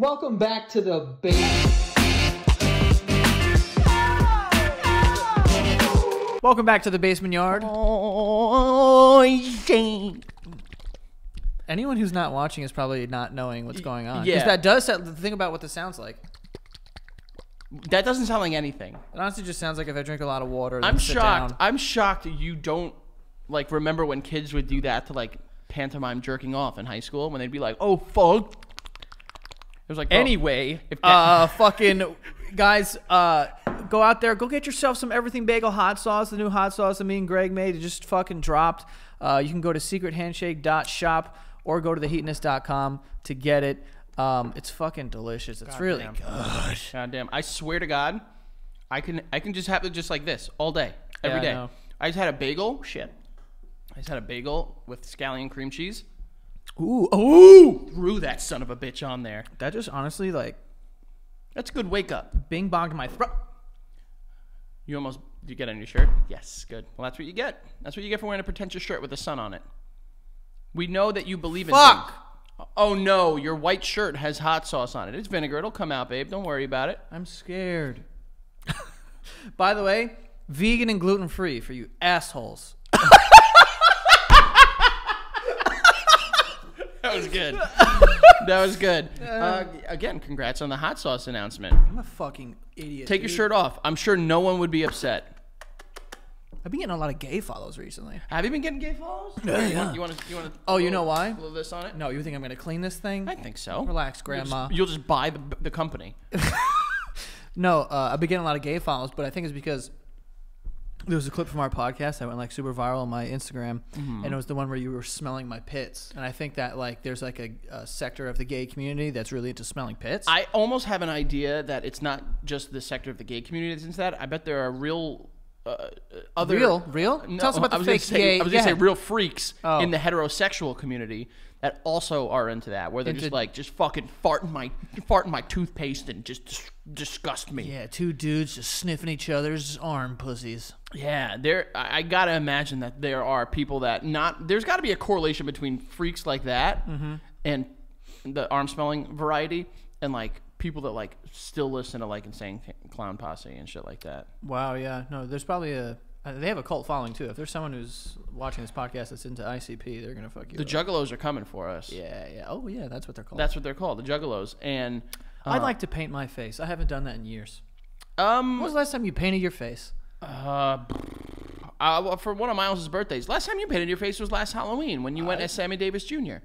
Welcome back to the base. Welcome back to the basement yard. Oh, Anyone who's not watching is probably not knowing what's going on. yeah. that does sound, the thing about what this sounds like. that doesn't sound like anything. It honestly just sounds like if I drink a lot of water. Then I'm sit shocked. Down. I'm shocked you don't like remember when kids would do that to like pantomime jerking off in high school when they'd be like, "Oh fuck." It was like bro, Anyway, if uh, fucking guys, uh, go out there, go get yourself some everything bagel hot sauce, the new hot sauce that me and Greg made. It just fucking dropped. Uh, you can go to secrethandshake.shop or go to theheatness.com to get it. Um, it's fucking delicious. It's really damn. good. God damn! I swear to God, I can I can just have it just like this all day, every Yeah, day. know. I just had a bagel. Shit. I just had a bagel with scallion cream cheese. Ooh, ooh. Threw that son of a bitch on there. That just honestly like That's a good wake up. bing bonged my throat. You almost did you get on your shirt? Yes, good. Well, that's what you get. That's what you get for wearing a pretentious shirt with a sun on it. We know that you believe in Fuck. things. Oh no, your white shirt has hot sauce on it. It's vinegar. It'll come out, babe. Don't worry about it. I'm scared. By the way, vegan and gluten free for you assholes. That was good. that was good. Uh, again, congrats on the hot sauce announcement. I'm a fucking idiot. Take your dude. shirt off. I'm sure no one would be upset. I've been getting a lot of gay follows recently. Have you been getting gay follows? yeah. You want to? You want to? Oh, you know why? Little this on it? No, you think I'm gonna clean this thing? I think so. Relax, You'll just- Grandma. You'll just, buy the, the company. No, uh, I've been getting a lot of gay follows, but I think it's because there was a clip from our podcast that went like super viral on my Instagram, Mm-hmm. and it was the one where you were smelling my pits, and I think that like there's like a, a sector of the gay community that's really into smelling pits. I almost have an idea that it's not just the sector of the gay community that's into that. I bet there are real uh, other Real? Real? No, Tell us about the I was gonna fake say, gay- I was gonna yeah. say real freaks Oh. in the heterosexual community that also are into that, where they're just like just fucking farting my farting my toothpaste and just dis- disgust me. yeah, two dudes just sniffing each other's arm pussies. Yeah, there. I, I gotta imagine that there are people that not. There's got to be a correlation between freaks like that Mm-hmm. and the arm smelling variety, and like people that like still listen to like insane clown posse and shit like that. Wow, yeah, no, there's probably a. uh, They have a cult following too. If there's someone who's watching this podcast that's into ICP, they're gonna fuck you. The up. Juggalos are coming for us. Yeah, yeah. Oh, yeah. That's what they're called. That's what they're called, the Juggalos. And I'd like to paint my face. I haven't done that in years. um, When was the last time you painted your face? uh, uh, for one of Miles's birthdays, last time you painted your face was last Halloween when you went as Sammy Davis Jr.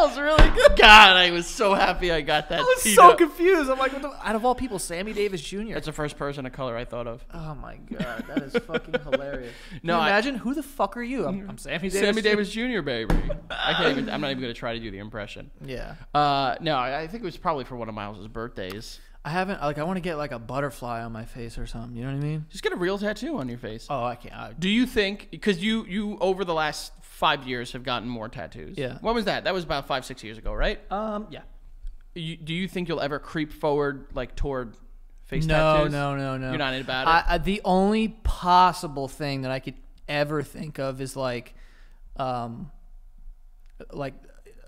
that was really good. God, I was so happy I got that. I was so confused. I'm like, what the, out of all people, Sammy Davis Jr. That's the first person of color I thought of. oh my god, that is fucking hilarious. No, Can you I- imagine who the fuck are you? I'm, I'm Sammy Davis. Sammy Jr. Davis Jr. Baby. I can't even. I'm not even gonna try to do the impression. Yeah, Uh, no, I I think it was probably for one of Miles's birthdays. I haven't. Like, I want to get like a butterfly on my face or something. You know what I mean? Just get a real tattoo on your face. Oh, I can't. I, Do you think because you you over the last five years have gotten more tattoos? Yeah. When was that? That was about five six years ago, right? um, yeah. You, do you think you'll ever creep forward like toward face No, tattoos? no, no, no. No. You're not in about it. I, I, the only possible thing that I could ever think of is like, um, like,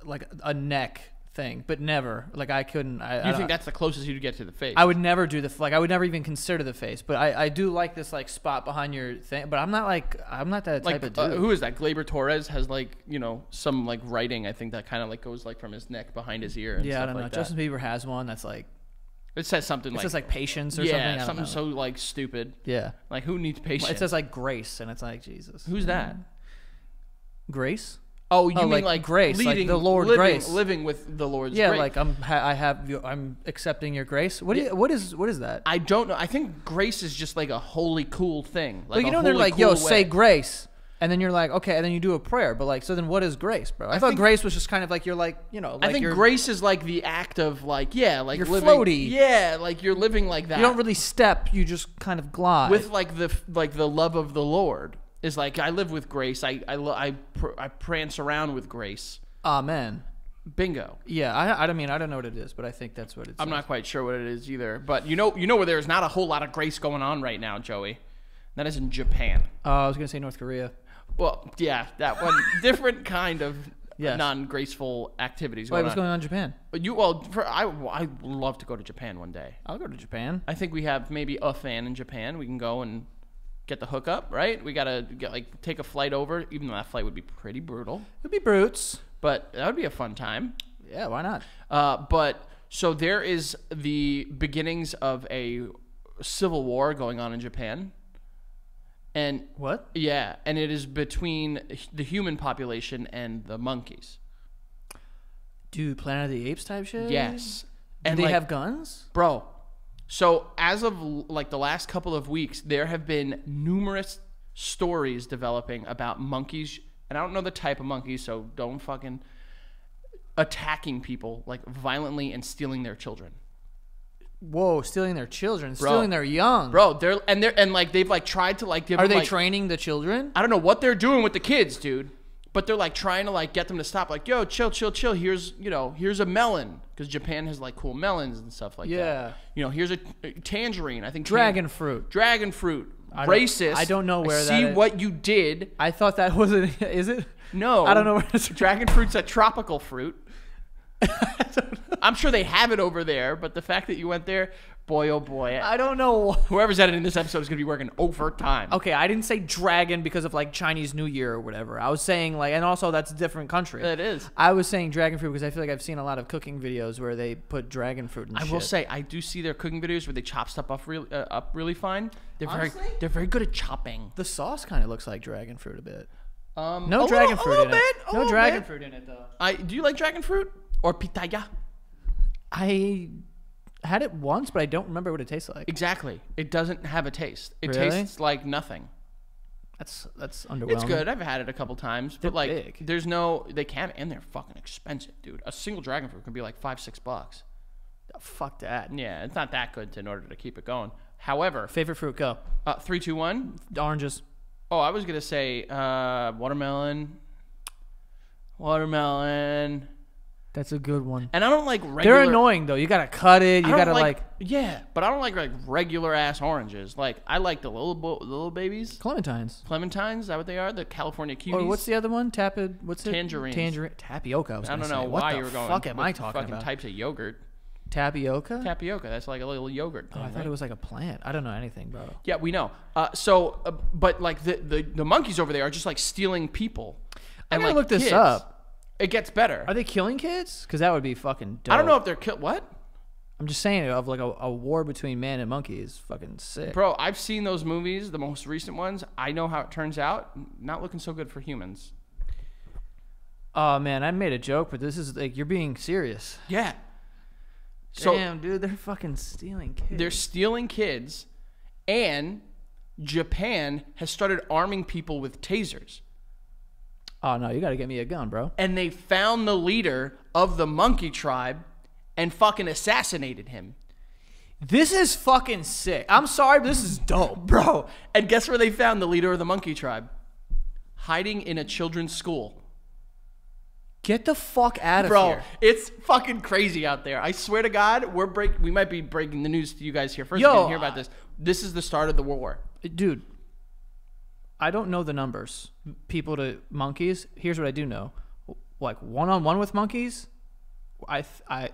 like a neck thing, but never. Like I couldn't. I, I you don't- think that's the closest you'd get to the face? I would never do the like. I would never even consider the face, but I, I do like this like spot behind your thing. But I'm not like I'm not that like type of uh, dude. who is that? Gleyber Torres has like you know some like writing. I think that kind of like goes like from his neck behind his ear. And yeah, I don't know. like. Justin Bieber has one that's like It says something it like says like patience or yeah, something. I something know. so like stupid. yeah. Like who needs patience? It says like grace, and it's like Jesus. Who's that? Grace? Oh, oh, you Oh, mean like like, grace, like the Lord living, grace. living with the Lord's Yeah, grace. like I'm. Ha- I have. I'm accepting your grace. What do you? What is? What is that? I don't know. I think grace is just like a holy cool thing. Like But you know, they're like, "Yo, cool say grace," and then you're like, "Okay," and then you do a prayer. But like, so then what is grace, bro? I, thought think- grace was just kind of like you're like, you know, like I think grace is like the act of like yeah, like You're living, floaty. Yeah, like you're living like that. You don't really step. You just kind of glide. with like the like the love of the Lord is like I live with grace. I I I, pr- I prance around with grace. Amen. Bingo. Yeah, I, I don't mean I don't know what it is, but I think that's what it's. I'm not quite sure what it is either, but you know you know where there's not a whole lot of grace going on right now, Joey. That is in Japan. Oh, I was gonna say North Korea. Well, yeah, that one different kind of Yes. non-graceful activities Wait, going what's on. going on in Japan? You well, for, I I love to go to Japan one day. I'll go to Japan. I think we have maybe a fan in Japan. We can go and get the hookup, right? We gotta get like take a flight over, even though that flight would be pretty brutal, It'd be brutes. but that would be a fun time. Yeah, why not? Uh, but so there is the beginnings of a civil war going on in Japan, and What? yeah, and it is between the human population and the monkeys. Dude, Planet of the Apes type shit? Yes, Do and they like, have guns? bro. So as of like the last couple of weeks, there have been numerous stories developing about monkeys, and I don't know the type of monkeys, so don't fucking attacking people like violently and stealing their children. Whoa, stealing their children, Bro. stealing their young. Bro, they're and they're and like they've like tried to like give Are them, they like, training the children? I don't know what they're doing with the kids, dude. But they're like trying to like get them to stop. Like, yo, chill, chill, chill. Here's you know, here's a melon because Japan has like cool melons and stuff like Yeah. that. You know, here's a, a tangerine. I think Dragon fruit. dragon fruit. I don't- Racist. I don't know where that See is. what you did. I thought that wasn't. Is it? No, I don't know where it's dragon fruit's a tropical fruit. I'm sure they have it over there, but the fact that you went there, boy, oh boy, I don't know. whoever's editing this episode is gonna be working overtime. Okay, I didn't say dragon because of like Chinese New Year or whatever. I was saying like, and also that's a different country. It is. I was saying dragon fruit because I feel like I've seen a lot of cooking videos where they put dragon fruit in I shit. will say I do see their cooking videos where they chop stuff up really uh, up really fine. They're very they're very good at chopping. the sauce kind of looks like dragon fruit a bit. Um, No a dragon little, fruit a little in bit, it. no dragon bit. fruit in it though. I do you like dragon fruit or pitaya? I had it once, but I don't remember what it tastes like. Exactly. It doesn't have a taste. It Really? tastes like nothing. That's that's underwhelming. It's good. I've had it a couple times, They're but like, big. there's no. They can't, and they're fucking expensive, dude. A single dragon fruit can be like five, six bucks. Oh, fuck that. Yeah, it's not that good to, in order to keep it going. However, Favorite fruit? Go. uh, three, two, one. Oranges. Oh, I was gonna say uh, watermelon, watermelon, That's a good one. and I don't like regular. They're annoying though. You gotta cut it. You gotta like, yeah, but I don't like like regular ass oranges. Like I like the little bo- little babies, clementines. clementines. Is that what they are? The California cuties. Or what's the other one? Tapid. What's it? Tangerines. Tangerine. Tapioca. I, was I don't know say. What why the you were going. fuck am I talking fucking about? types of yogurt. Tapioca. Tapioca. That's like a little yogurt. oh, I thought right? it was like a plant. I don't know anything, bro. Yeah, we know. Uh, so, uh, but like the, the the monkeys over there are just like stealing people. I gotta like, look this kids. up. It gets better. Are they killing kids? Because that would be fucking. Dope. I don't know if they're kill. What, I'm just saying of like a, a war between man and monkey is fucking sick. bro? I've seen those movies, the most recent ones. I know how it turns out. Not looking so good for humans. Oh man, I made a joke, but this is like you're being serious. Yeah. So Damn, dude, they're fucking stealing kids. they're stealing kids, and Japan has started arming people with tasers. Oh no, you gotta get me a gun, bro. And they found the leader of the monkey tribe and fucking assassinated him. This is fucking sick. I'm sorry, but this is dope. Bro, and guess where they found the leader of the monkey tribe? Hiding in a children's school. Get the fuck out of Bro, here. Bro. It's fucking crazy out there. I swear to God, we're break. We might be breaking the news to you guys here first. Yo, you didn't hear about this. This is the start of the war. Dude, I don't know the numbers. People to monkeys. Here's what I do know. Like one on one with monkeys, I th- I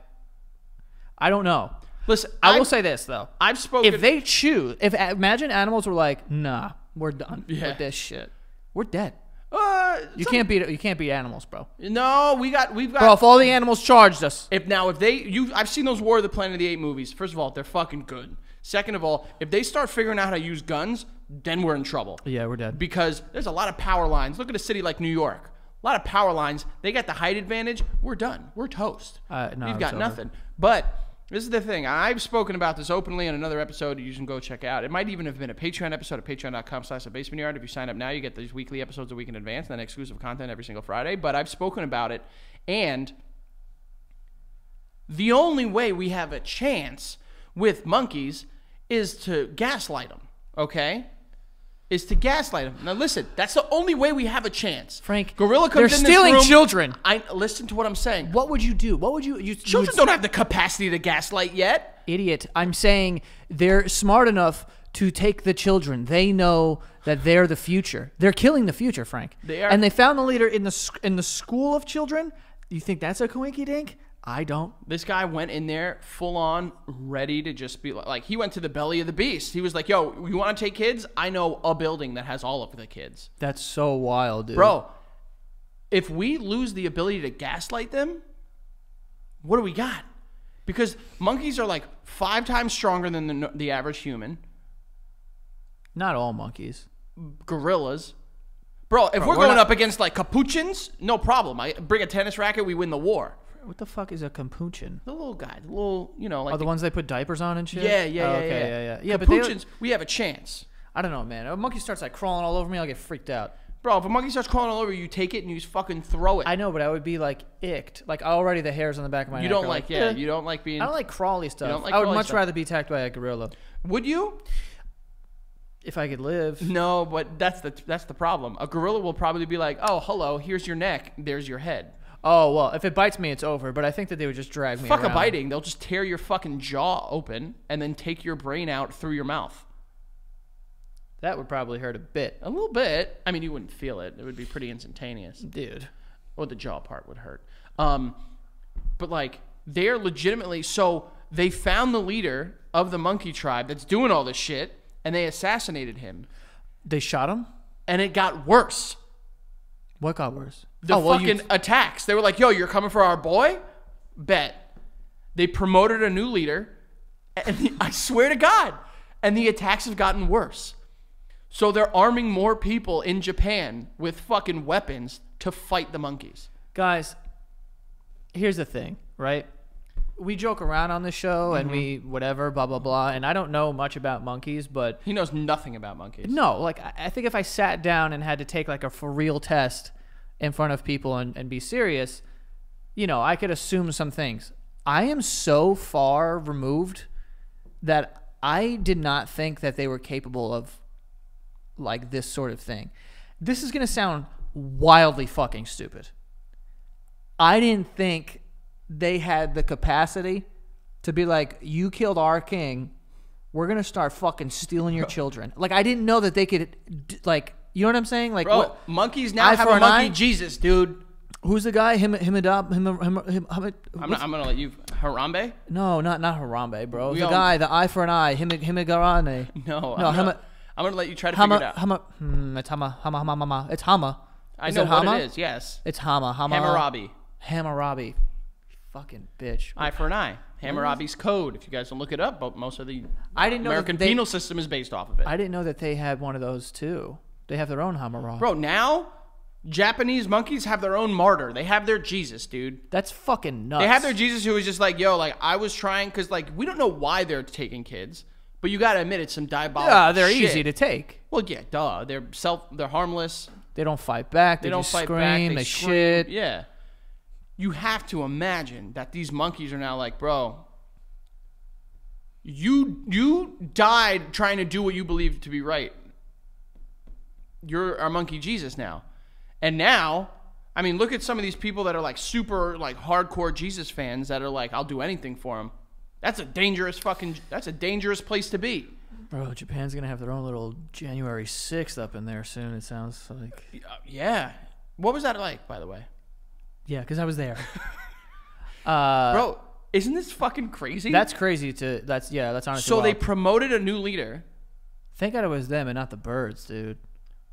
I don't know. Listen, I will I've- say this though. I've spoken. If they choose, if imagine animals were like, "Nah, we're done Yeah. with this shit. We're dead. uh, You some- can't beat you can't beat animals, bro. No, we got. We've got. Bro, if all the animals charged us, If now if they you I've seen those War of the Planet of the Apes movies. First of all, they're fucking good. Second of all, if they start figuring out how to use guns, then we're in trouble. yeah, we're dead. Because there's a lot of power lines. Look at a city like New York. A lot of power lines. They got the height advantage. We're done. We're toast. Uh, no, We've got nothing. But this is the thing. I've spoken about this openly in another episode you can go check out. It might even have been a Patreon episode at patreon.com slash the basement yard. If you sign up now, you get these weekly episodes a week in advance and then exclusive content every single Friday. But I've spoken about it and the only way we have a chance with monkeys is to gaslight them, okay? Is to gaslight them. Now listen, that's the only way we have a chance. Frank, Gorilla they're comes in this stealing room- children. I listen to what I'm saying. What would you do? What would you you you Children would- don't have the capacity to gaslight yet. idiot. I'm saying they're smart enough to take the children. They know that they're the future. They're killing the future, Frank. They are. And they found the leader in the in the school of children. You think that's a coinky dink? I don't. This guy went in there full on, ready to just be like, like he went to the belly of the beast. He was like, "Yo, you want to take kids? I know a building that has all of the kids, That's so wild, dude. bro." If we lose the ability to gaslight them, what do we got? Because monkeys are like five times stronger than the, the average human. Not all monkeys. Gorillas. Bro, if we're, we're going not- up against like capuchins, no problem. I bring a tennis racket, we win the war. What the fuck is a capuchin? The little guy, the little, you know, like Oh, the ones they put diapers on and shit. yeah, yeah, Oh, yeah, okay, yeah, yeah, yeah. Yeah, but they, capuchins, we have a chance. I don't know, man. A monkey starts like crawling all over me, I'll get freaked out. Bro, if a monkey starts crawling all over you, you take it and you just fucking throw it. I know, but I would be like icked. Like already the hairs on the back of my neck. you don't are like, yeah, eh. you don't like being. I don't like crawly stuff. don't like I would much stuff. rather be attacked by a gorilla Would you? if I could live. No, but that's the that's the problem. A gorilla will probably be like, "Oh, hello, here's your neck, there's your head." Oh well, if it bites me, it's over. But I think that they would just drag me. Fuck a biting. They'll just tear your fucking jaw open and then take your brain out through your mouth. That would probably hurt a bit, A little bit. I mean, you wouldn't feel it. It would be pretty instantaneous. dude. or the jaw part would hurt. Um, but like they're legitimately so they found the leader of the monkey tribe that's doing all this shit, and they assassinated him, They shot him. and it got worse. What got worse? The oh, well, you- fucking attacks. They were like, "Yo, you're coming for our boy?" Bet. They promoted a new leader, and the- I swear to God, and the attacks have gotten worse. So they're arming more people in Japan with fucking weapons to fight the monkeys. guys. Here's the thing, right? We joke around on the show and we Mm-hmm. whatever, blah blah blah. And I don't know much about monkeys, but He knows nothing about monkeys. No, like I I think if I sat down and had to take like a for real test in front of people and, and be serious, you know, I could assume some things. I am so far removed that I did not think that they were capable of like this sort of thing. This is gonna sound wildly fucking stupid. I didn't think they had the capacity to be like, you killed our king. We're gonna start fucking stealing your children. Like I didn't know that they could, like, you know what I'm saying? Like, Bro, what, monkeys now Eye have for a an monkey eye? Jesus, dude. who's the guy? Him, him, him, him, him, him, him I'm, not, I'm gonna let you Harambe. No, not not Harambe, bro. We the all- guy, the eye for an eye. Him, him, himigarane. No, No, I'm, gonna, I'm gonna let you try to figure it out. Hama. Hmm, it's Hama, Hama, Hama, Hama. It's Hama. I Is know it what Hama? it is. Yes, It's Hama, Hama. Hammurabi. Hammurabi. Fucking bitch. Eye for an eye. Hammurabi's code. If you guys don't look it up, but most of the I didn't know that American they- penal system is based off of it. I didn't know that they had one of those too. They have their own Hammurabi. Bro, now Japanese monkeys have their own martyr. They have their Jesus, dude. That's fucking nuts. They have their Jesus who was just like, yo, like I was trying because like we don't know why they're taking kids, but you gotta admit it's some diabolical. Yeah, they're shit. easy to take. Well, yeah, duh. They're self. They're harmless. They don't fight back. They, They don't just fight scream. back. They, They, scream. shit. Yeah. You have to imagine that these monkeys are now like, bro. You you died trying to do what you believe to be right. You're our monkey Jesus now, and now, I mean, look at some of these people that are like super like hardcore Jesus fans that are like, I'll do anything for him. That's a dangerous fucking. That's a dangerous place to be. Bro, Japan's gonna have their own little January sixth up in there soon. It sounds like. Uh, yeah. What was that like, by the way, Yeah, because I was there. uh, bro? Isn't this fucking crazy? that's crazy. To that's yeah. That's honestly. so they promoted a new leader. thank God it was them and not the birds, dude.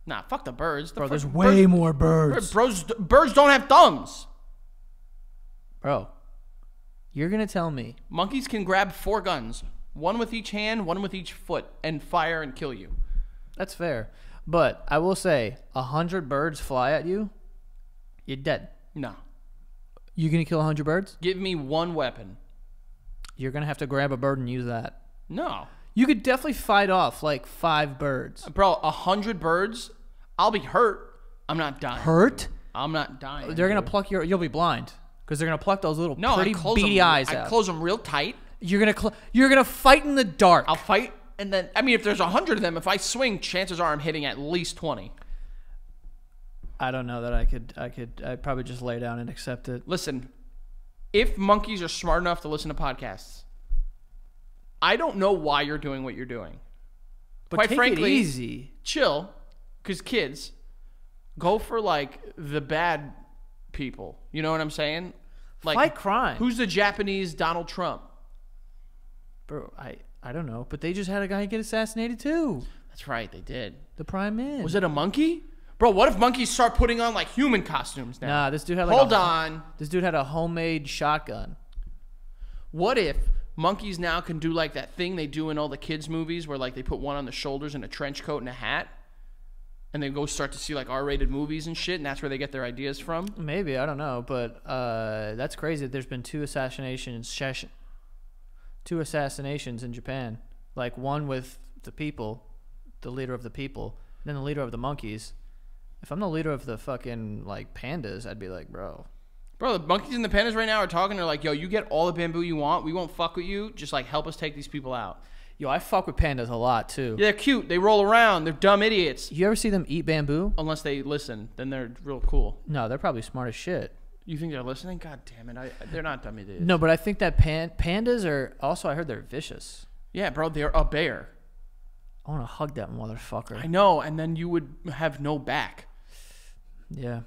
Nah, fuck the birds. The Bro, there's way birds, more birds. Bros, birds don't have thumbs. Bro, you're gonna tell me Monkeys can grab four guns, one with each hand, one with each foot, and fire and kill you. that's fair, but I will say a hundred birds fly at you, you're dead. No. You gonna kill a hundred birds? Give me one weapon. You're gonna have to grab a bird and use that. No. You could definitely fight off like five birds. Uh, bro, a hundred birds, I'll be hurt. I'm not dying. Hurt? I'm not dying. They're gonna dude. pluck your. You'll be blind because they're gonna pluck those little No, pretty close beady them, eyes I out. close them real tight. you're gonna. Cl- you're gonna fight in the dark. I'll fight, and then I mean, if there's a hundred of them, if I swing, chances are I'm hitting at least twenty. I don't know that I could. I could. I'd probably just lay down and accept it. Listen, if monkeys are smart enough to listen to podcasts, I don't know why you're doing what you're doing. But quite take frankly, it easy. chill, because kids go for like the bad people. You know what I'm saying? Like Fight crime. Who's the Japanese Donald Trump? Bro, I I don't know, but they just had a guy get assassinated too. That's right, they did. The prime man. Was it a monkey? Bro, what if monkeys start putting on like human costumes now? Nah, this dude had like Hold a, on. This dude had a homemade shotgun. What if monkeys now can do like that thing they do in all the kids' movies where like they put one on the shoulders and a trench coat and a hat? And they go start to see like R-rated movies and shit, and that's where they get their ideas from. Maybe I don't know, but uh, that's crazy. That there's been two assassinations, two assassinations in Japan. Like one with the people, the leader of the people, and then the leader of the monkeys. If I'm the leader of the fucking like pandas, I'd be like, bro, Bro, the monkeys and the pandas right now are talking. They're like, "Yo, you get all the bamboo you want. We won't fuck with you. Just like help us take these people out." yo, I fuck with pandas a lot too. Yeah, they're cute. They roll around. They're dumb idiots. You ever see them eat bamboo? Unless they listen, then they're real cool. No, they're probably smart as shit. You think they're listening? God damn it! I, they're not dumb idiots. No, but I think that pan- pandas are also. I heard they're vicious. Yeah, bro, they're a bear. I want to hug that motherfucker. I know, and then you would have no back. Yeah.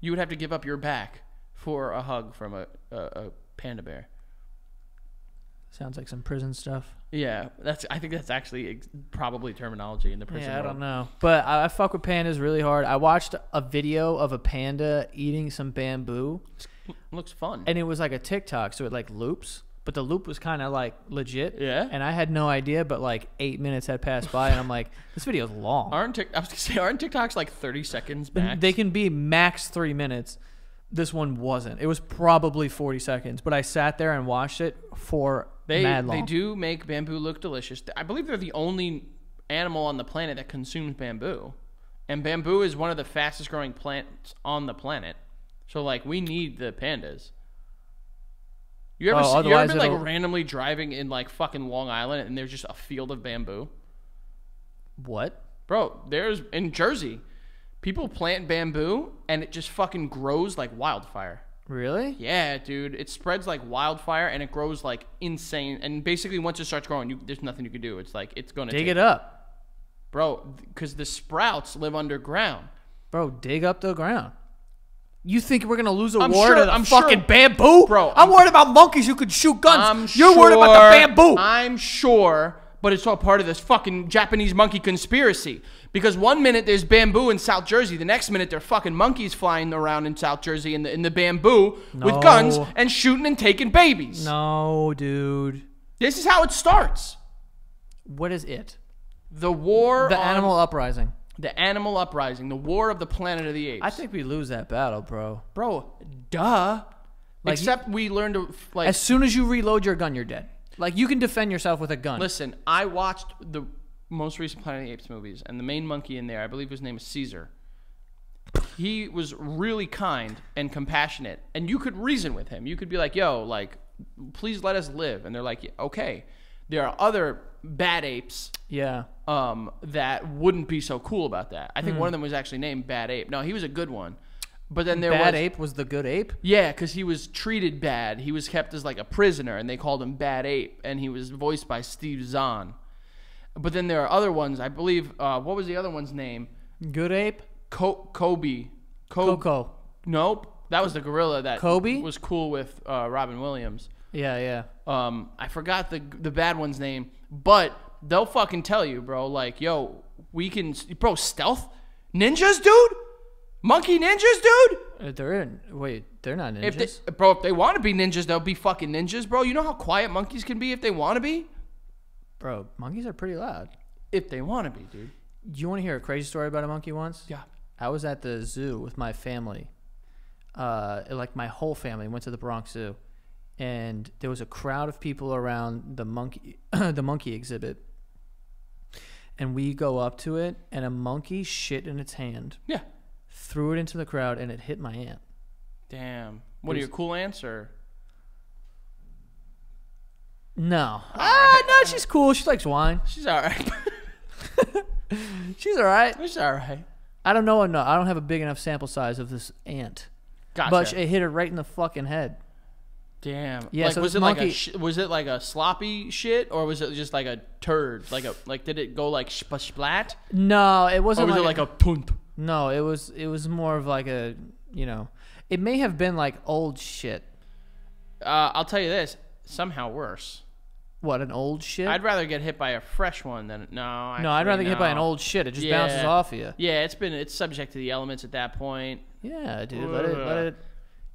You would have to give up your back for a hug from a, a, a panda bear. Sounds like some prison stuff. Yeah, that's. I think that's actually ex- probably terminology in the prison Yeah, I world. don't know. But I, I fuck with pandas really hard. I watched a video of a panda eating some bamboo, Looks fun. and it was like a TikTok, so it like loops. But the loop was kind of like legit. Yeah? And I had no idea, but like eight minutes had passed by, and I'm like, this video's long. aren't Tik- I was gonna say aren't TikToks like thirty seconds back? They can be max three minutes. This one wasn't. It was probably 40 seconds, but I sat there and watched it for They mad long. they do make bamboo look delicious. I believe they're the only animal on the planet that consumes bamboo, and bamboo is one of the fastest growing plants on the planet. So like we need the pandas. You ever Oh, see, you ever been like it'll- randomly driving in like fucking Long Island and there's just a field of bamboo? What? Bro, there's in Jersey, people plant bamboo and it just fucking grows like wildfire. Really? Yeah, dude, it spreads like wildfire and it grows like insane. And basically, once it starts growing, you, there's nothing you can do. It's like it's gonna Dig take, it up. bro, because the sprouts live underground. Bro, dig up the ground. You think we're gonna lose a I'm war sure- to the I'm fucking sure- bamboo, Bro, I'm, I'm- worried about monkeys who could shoot guns. I'm You're worried about the bamboo. I'm sure, but it's all part of this fucking Japanese monkey conspiracy. Because one minute there's bamboo in South Jersey, the next minute there are fucking monkeys flying around in South Jersey in the in the bamboo with guns and shooting and taking babies. no, dude. This is how it starts. What is it? The war The on- animal uprising. The animal uprising, the war of the planet of the apes. I think we lose that battle, bro. bro, duh. Like, Except we learned to like As soon as you reload your gun, you're dead. Like you can defend yourself with a gun. listen. I watched the most recent Planet of the Apes movies, and the main monkey in there, I believe his name is Caesar. He was really kind and compassionate, and you could reason with him. You could be like, "Yo, like, please let us live," and they're like, "Okay." There are other bad apes Yeah. um, that wouldn't be so cool about that. I think one of them was actually named Bad Ape. No, he was a good one. But then there was Bad was ape was the good ape. Yeah, because he was treated bad. He was kept as like a prisoner, and they called him Bad Ape, and he was voiced by Steve Zahn. But then there are other ones. I believe. Uh, what was the other one's name? Good ape. Co- Kobe. Co- Koko. Nope. That was the gorilla that Kobe? was cool with uh, Robin Williams. Yeah, yeah. Um, I forgot the the bad one's name, but they'll fucking tell you, bro. Like, yo, we can, bro. Stealth ninjas, dude. Monkey ninjas, dude. Uh, They're in. Wait, they're not ninjas. If they, bro, if they want to be ninjas, they'll be fucking ninjas, bro. You know how quiet monkeys can be if they want to be. Bro, monkeys are pretty loud. If they want to be, dude. Do you want to hear a crazy story about a monkey once? Yeah. I was at the zoo with my family. Uh, like my whole family went to the Bronx Zoo, and there was a crowd of people around the monkey, the monkey exhibit. And we go up to it, and a monkey shit in its hand, Yeah. threw it into the crowd, and it hit my aunt. Damn. What are your cool answer? No, ah, no, she's cool. She likes wine. She's all right. She's all right. She's all right. I don't know enough. I don't have a big enough sample size of this ant. Gotcha. But it hit her right in the fucking head. Damn. Yeah, Like, so was it like a sh- was it like a sloppy shit or was it just like a turd? Like a like did it go like sp- splat No, it wasn't was like, it like a punt? No, it was it was more of like a you know, it may have been like old shit. Uh, I'll tell you this. Somehow worse. What an old shit. I'd rather get hit by a fresh one than no. no, I'd actually, rather get hit by an old shit. It just bounces off of you. Yeah, it's been it's subject to the elements at that point. Yeah, dude. Let it, let it.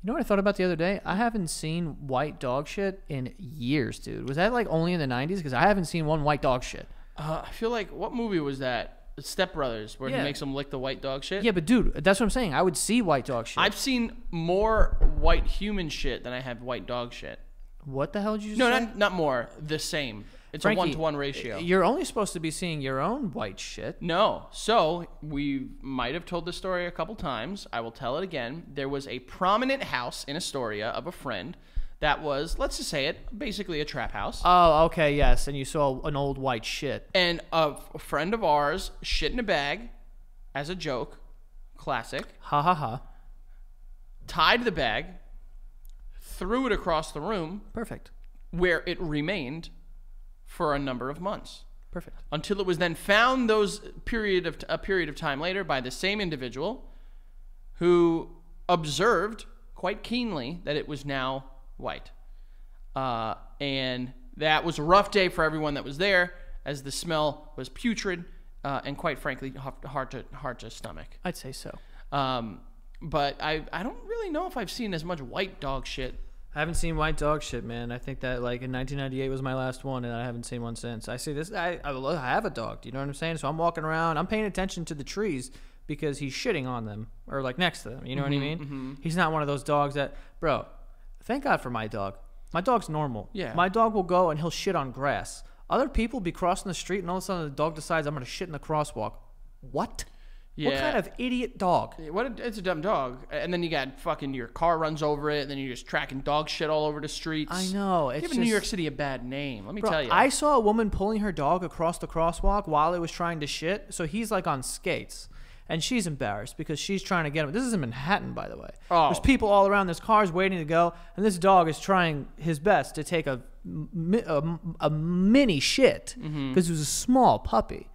You know what I thought about the other day? I haven't seen white dog shit in years, dude. Was that like only in the '90s? Because I haven't seen one white dog shit. Uh, I feel like what movie was that? Step Brothers, where Yeah. he makes them lick the white dog shit. Yeah, but dude, that's what I'm saying. I would see white dog shit. I've seen more white human shit than I have white dog shit. what the hell did you No, say? not, not more. The same. It's Frankie, a one to one ratio. You're only supposed to be seeing your own white shit. No. So we might have told this story a couple times. I will tell it again. There was a prominent house in Astoria of a friend that was, let's just say it, basically a trap house. Oh, okay, yes. And you saw an old white shit. and a friend of ours shit in a bag as a joke, classic, Ha ha ha. tied the bag, threw it across the room Perfect. where it remained for a number of months. Perfect. until it was then found those period of a period of time later by the same individual who observed quite keenly that it was now white uh, and that was a rough day for everyone that was there as the smell was putrid uh, and quite frankly hard to hard to stomach I'd say so. um, but I, I don't really know if I've seen as much white dog shit I haven't seen white dog shit, man. I think that like in 1998 was my last one, and I haven't seen one since. I see this. I I lo- I have a dog. Do you know what I'm saying? So I'm walking around. I'm paying attention to the trees because he's shitting on them or like next to them. You know what I mm-hmm, mean? Mm-hmm. He's not one of those dogs that, bro. Thank God for my dog. My dog's normal. Yeah. My dog will go and he'll shit on grass. Other people be crossing the street and all of a sudden the dog decides I'm gonna shit in the crosswalk. What? What kind of idiot dog? What a, it's a dumb dog, and then you got fucking your car runs over it, and then you're just tracking dog shit all over the streets. I know. It's Giving New York City a bad name. Let me Bro, tell you. I saw a woman pulling her dog across the crosswalk while it was trying to shit. So he's like on skates. And she's embarrassed because she's trying to get him. This is in Manhattan, by the way. Oh. There's people all around. There's cars waiting to go. And this dog is trying his best to take a, a, a mini shit because Mm-hmm. he was a small puppy.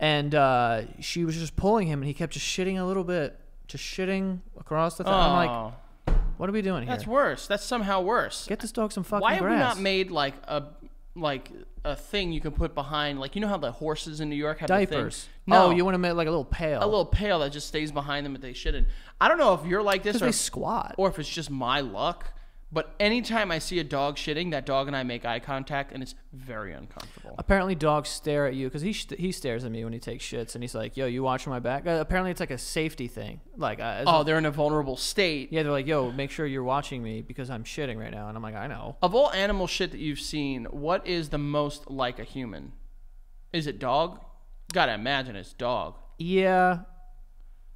And uh, she was just pulling him, and he kept just shitting a little bit, just shitting across the thing. I'm like, what are we doing here? that's worse. That's somehow worse. Get this dog some fucking Why have grass. we not made like a like a thing you can put behind? Like you know how the horses in New York have the thing? diapers? No, Oh, you want to make like a little pail? a little pail that just stays behind them if they shit in. I don't know if you're like this Because or they squat. or if it's just my luck. But anytime I see a dog shitting, that dog and I make eye contact, and it's very uncomfortable. Apparently, dogs stare at you because he st- he stares at me when he takes shits, and he's like, "Yo, you watching my back?" Uh, apparently, it's like a safety thing. Like, uh, Oh, they're in a vulnerable state. yeah, they're like, "Yo, make sure you're watching me because I'm shitting right now," and I'm like, "I know." Of all animal shit that you've seen, what is the most like a human? Is it dog? Gotta imagine it's dog. Yeah,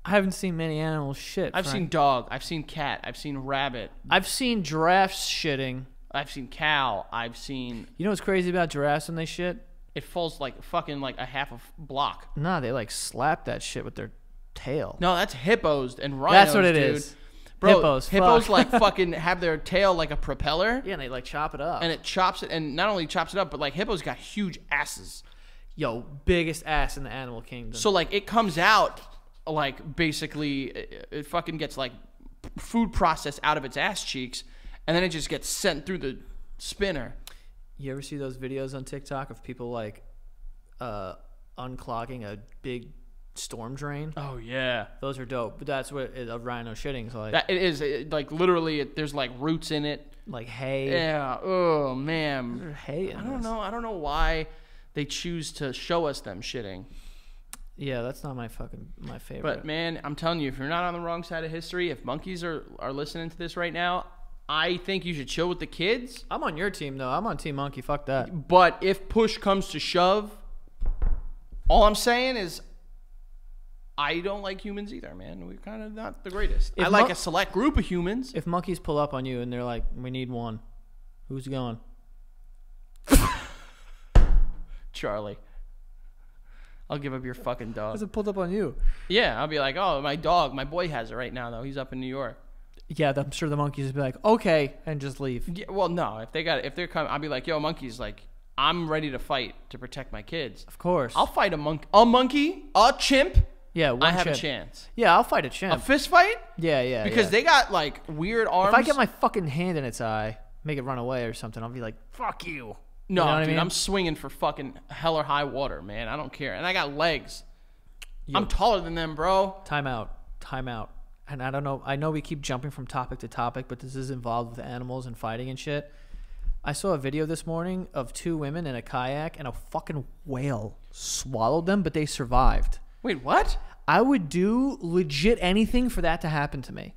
I haven't seen many animals shit. I've Frank. seen dog. I've seen cat. I've seen rabbit. I've seen giraffes shitting. I've seen cow. I've seen You know what's crazy about giraffes when they shit? it falls like fucking like a half a block. Nah, they like slap that shit with their tail. No, that's hippos and rhinos. That's what it dude. is. Bro, Hippos, Hippos fuck. like fucking have their tail like a propeller, Yeah, and they like chop it up. and it chops it, and not only chops it up, but like hippos got huge asses. Yo, biggest ass in the animal kingdom. So like it comes out like basically it, it fucking gets like food processed out of its ass cheeks, and then it just gets sent through the spinner. You ever see those videos on TikTok of people like uh, unclogging a big storm drain? Oh yeah. Those are dope. But that's what it, a rhino shitting's like. That it is it, like literally. It, there's like roots in it. like hay. Yeah. Oh man. Hay. I don't this. know. I don't know why they choose to show us them shitting. Yeah, that's not my fucking my favorite. But man, I'm telling you, if you're not on the wrong side of history, if monkeys are are listening to this right now, I think you should chill with the kids. I'm on your team though. I'm on Team Monkey. Fuck that. But if push comes to shove, all I'm saying is. I don't like humans either, man. We're kind of not the greatest. If I like a select group of humans. If monkeys pull up on you and they're like, "We need one," who's going? Charlie. I'll give up your fucking dog. it pulled up on you? Yeah, I'll be like, oh, my dog, my boy has it right now though. He's up in New York. Yeah, I'm sure the monkeys would be like, okay, and just leave. Yeah, well, no. If they got if they're coming, I'll be like, yo, monkeys, like I'm ready to fight to protect my kids. Of course. I'll fight a monk, a monkey, a chimp. yeah, I have chimp. a chance. Yeah, I'll fight a chimp. A fist fight yeah, yeah. because yeah. they got like weird arms. If I get my fucking hand in its eye, make it run away or something, I'll be like, fuck you. No, you know what I dude, mean? I'm swinging for fucking hell or high water, man. I don't care, and I got legs. I'm taller than them, bro. Time out. Time out. And I don't know. I know we keep jumping from topic to topic, but this is involved with animals and fighting and shit. I saw a video this morning of two women in a kayak and a fucking whale swallowed them, but they survived. Wait, what? I would do legit anything for that to happen to me.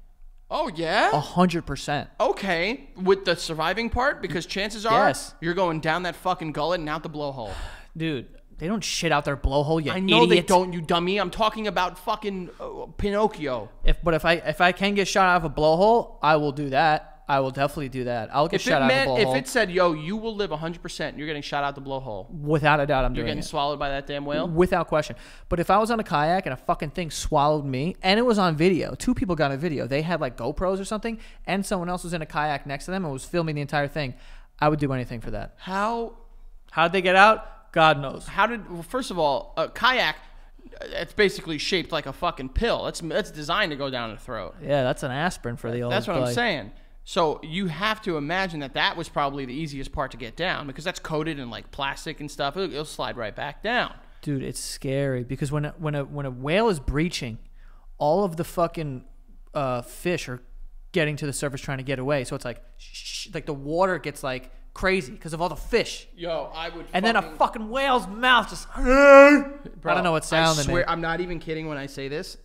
Oh yeah. A hundred percent. Okay, with the surviving part, because chances are Yes. you're going down that fucking gullet and out the blowhole. Dude, they don't shit out their blowhole, you I know they don't, you dummy. I'm talking about fucking uh, Pinocchio. If but if I if I can get shot out of a blowhole, I will do that. I will definitely do that. I'll get If shot out meant, if it said, "Yo, you will live 100 percent," you're getting shot out the blowhole. Without a doubt, I'm doing. You're getting it. swallowed by that damn whale. Without question. But if I was on a kayak and a fucking thing swallowed me, and it was on video, two people got a video. They had like GoPros or something, and someone else was in a kayak next to them and was filming the entire thing. I would do anything for that. How? How'd they get out? God knows. How did? Well, first of all, a kayak. uh, It's basically shaped like a fucking pill. It's it's designed to go down the throat. Yeah, that's an aspirin for the old. That's what I'm saying. So you have to imagine that that was probably the easiest part to get down because that's coated in like plastic and stuff. It'll, it'll slide right back down. Dude, it's scary because when a, when a when a whale is breaching, all of the fucking uh, fish are getting to the surface trying to get away. So it's like, shh, like the water gets like crazy because of all the fish. Yo, I would. And then a fucking- whale's mouth just. I don't know what sound I swear. I'm not even kidding when I say this.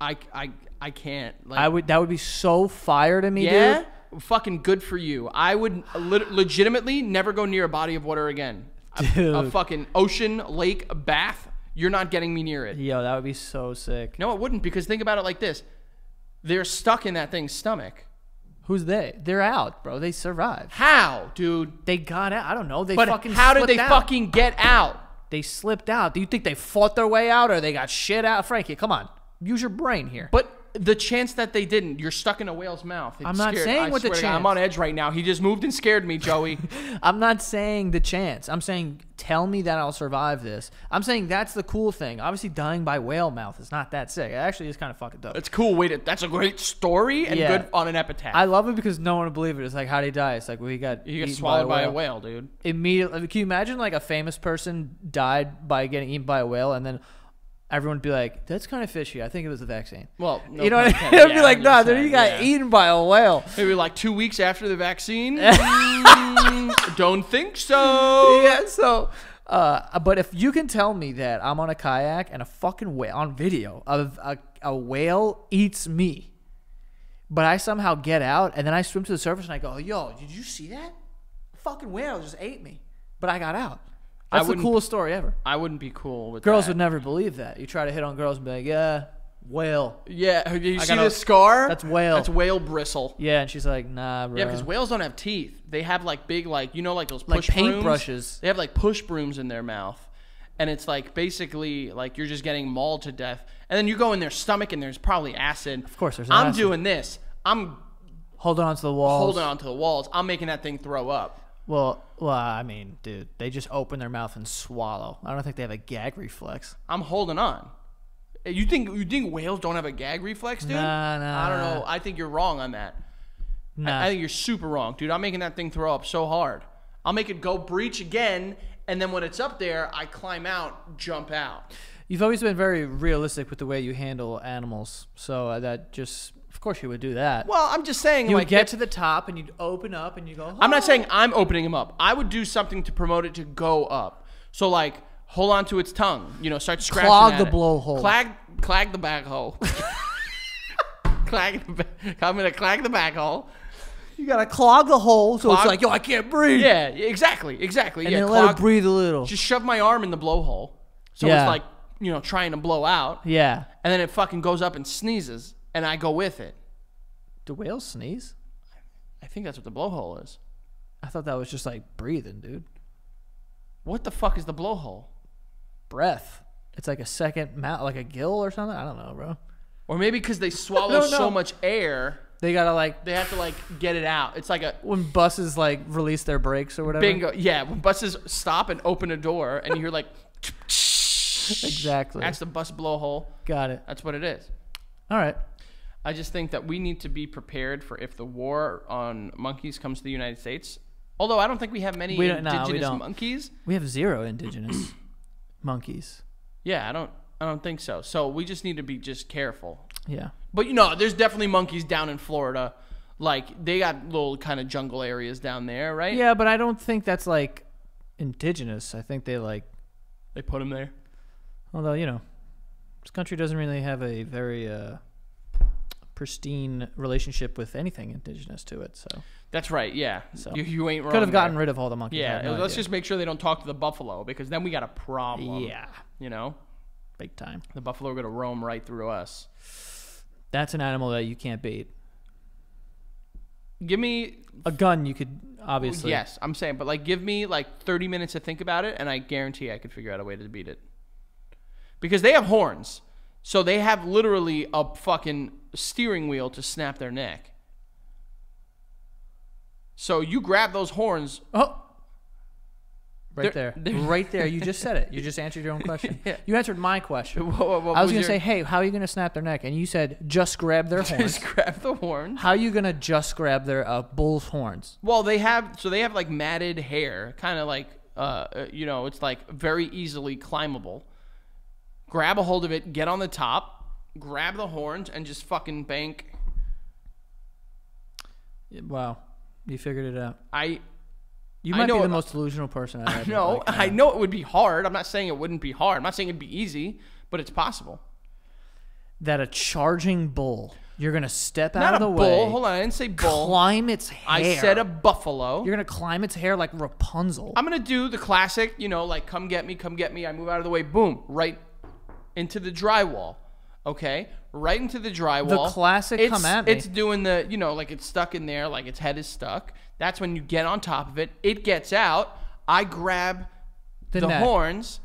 I, I, I can't. Like, I would. That would be so fire to me, yeah, dude. fucking good for you. I would lit- legitimately never go near a body of water again. A, a fucking ocean, lake, bath. You're not getting me near it. Yo, that would be so sick. No, it wouldn't because think about it like this: they're stuck in that thing's stomach. Who's they? They're out, bro. They survived. How, dude? They got out. I don't know. They But fucking. how did they out. fucking get out? They slipped out. Do you think they fought their way out or they got shit out? Frankie, come on. Use your brain here. But the chance that they didn't, you're stuck in a whale's mouth. It's I'm not scared. saying I with the swear to God, I'm chance. on edge right now. He just moved and scared me, Joey. I'm not saying the chance. I'm saying tell me that I'll survive this. I'm saying that's the cool thing. Obviously, dying by whale mouth is not that sick. It actually is kind of fucking dope. That's cool. Wait, that's a great story and Yeah. good on an epitaph. I love it because no one would believe it. It's like, how did he die? It's like, well, he got you get eaten swallowed by a, whale, dude. Immediately, can you imagine like a famous person died by getting eaten by a whale, and then everyone would be like, "That's kind of fishy." I think it was the vaccine. Well, no you know what I mean? intended. I'd be Yeah, like, "Nah, dude, 100%, you got yeah. eaten by a whale." Maybe like two weeks after the vaccine. Mm, don't think so. yeah. So, uh, but if you can tell me that I'm on a kayak and a fucking whale on video of a, a whale eats me, but I somehow get out and then I swim to the surface and I go, "Yo, did you see that? A fucking whale just ate me," but I got out. That's the coolest story ever. I wouldn't be cool with Girls that. would never believe that. You try to hit on girls and be like, "Yeah, whale." Yeah, you I see the scar? that's whale. That's whale bristle. Yeah, and she's like, "Nah, bro." Yeah, because whales don't have teeth. They have like big, like you know, like those Like push brooms? paintbrushes. They have like push brooms in their mouth, and it's like basically like you're just getting mauled to death. And then you go in their stomach, and there's probably acid. Of course there's I'm acid. doing this. I'm holding on to the walls. holding onto the walls. I'm making that thing throw up. Well, well, I mean, dude, they just open their mouth and swallow. I don't think they have a gag reflex. I'm holding on. You think you think whales don't have a gag reflex, dude? Nah, nah, I don't know. I think you're wrong on that. Nah. I, I think you're super wrong, dude. I'm making that thing throw up so hard. I'll make it go breach again, and then when it's up there, I climb out, jump out. You've always been very realistic with the way you handle animals, so uh, that just, course, you would do that. Well, I'm just saying, you like, would get to the top and you'd open up and you go. I'm not "Oh." saying I'm opening him up. I would do something to promote it to go up. So like, hold on to its tongue. You know, start scratching. Clog the blowhole. Clag, clag the back hole. clag the. I'm gonna clag the back hole. You gotta clog the hole, so Clog- it's like, yo, I can't breathe. Yeah, exactly, exactly. and yeah, then let clog, it breathe a little. Just shove my arm in the blowhole, so Yeah. it's like you know trying to blow out, yeah. and then it fucking goes up and sneezes, and I go with it. Do whales sneeze? I think that's what the blowhole is. I thought that was just like breathing, dude. What the fuck is the blowhole? Breath. It's like a second mouth, like a gill or something. I don't know, bro. Or maybe because they swallow don't so much air. They gotta like They have to like get it out. It's like a when buses like release their brakes or whatever. bingo. Yeah, when buses stop and open a door, and you hear like, Exactly. that's the bus blowhole. Got it. That's what it is. All right. I just think that we need to be prepared for if the war on monkeys comes to the United States. Although I don't think we have many We don't- no, we indigenous don't. monkeys. We have zero indigenous monkeys. Yeah, I don't. I don't think so. So we just need to be just careful. Yeah. But you know, there's definitely monkeys down in Florida. Like they got little kind of jungle areas down there, right? Yeah, but I don't think that's like indigenous. I think they like, They put them there. although you know, this country doesn't really have a very uh, pristine relationship with anything indigenous to it. So That's right. Yeah. So- you, you ain't wrong. could have gotten there. rid of all the monkeys. Yeah. no let's idea. just make sure they don't talk to the buffalo because then we got a problem. yeah, You know, big time. the buffalo are gonna roam right through us. That's an animal that you can't beat. Give me A gun you could obviously. Yes, I'm saying, but like, give me like 30 minutes to think about it, and I guarantee I could figure out a way to beat it. Because they have horns, so they have literally a fucking steering wheel to snap their neck. So you grab those horns. Oh. Right there. right there. You just said it. You just answered your own question. Yeah. You answered my question. What, what- what I was going your- to say, hey, how are you going to snap their neck? And you said, just grab their horns. just grab the horns. How are you going to just grab their uh, bull's horns? Well, they have so they have like matted hair, kind of like uh, uh, you know, it's like very easily climbable. Grab a hold of it, get on the top, grab the horns, and just fucking bank. Wow. You figured it out. I You I might know be the it- most delusional person I've ever know, like, I know it would be hard. I'm not saying it wouldn't be hard. I'm not saying it'd be easy, but it's possible. that a charging bull, you're going to step Not out of the bull. way, Hold on, I didn't say bull. climb its hair. I said a buffalo. You're going to climb its hair like Rapunzel. I'm gonna do the classic, you know, like come get me, come get me. I move out of the way, boom, right into the drywall. Okay, right into the drywall. The classic It's, come at me. It's doing the, you know, like it's stuck in there, like its head is stuck. That's when you get on top of it. It gets out. I grab The the, horns.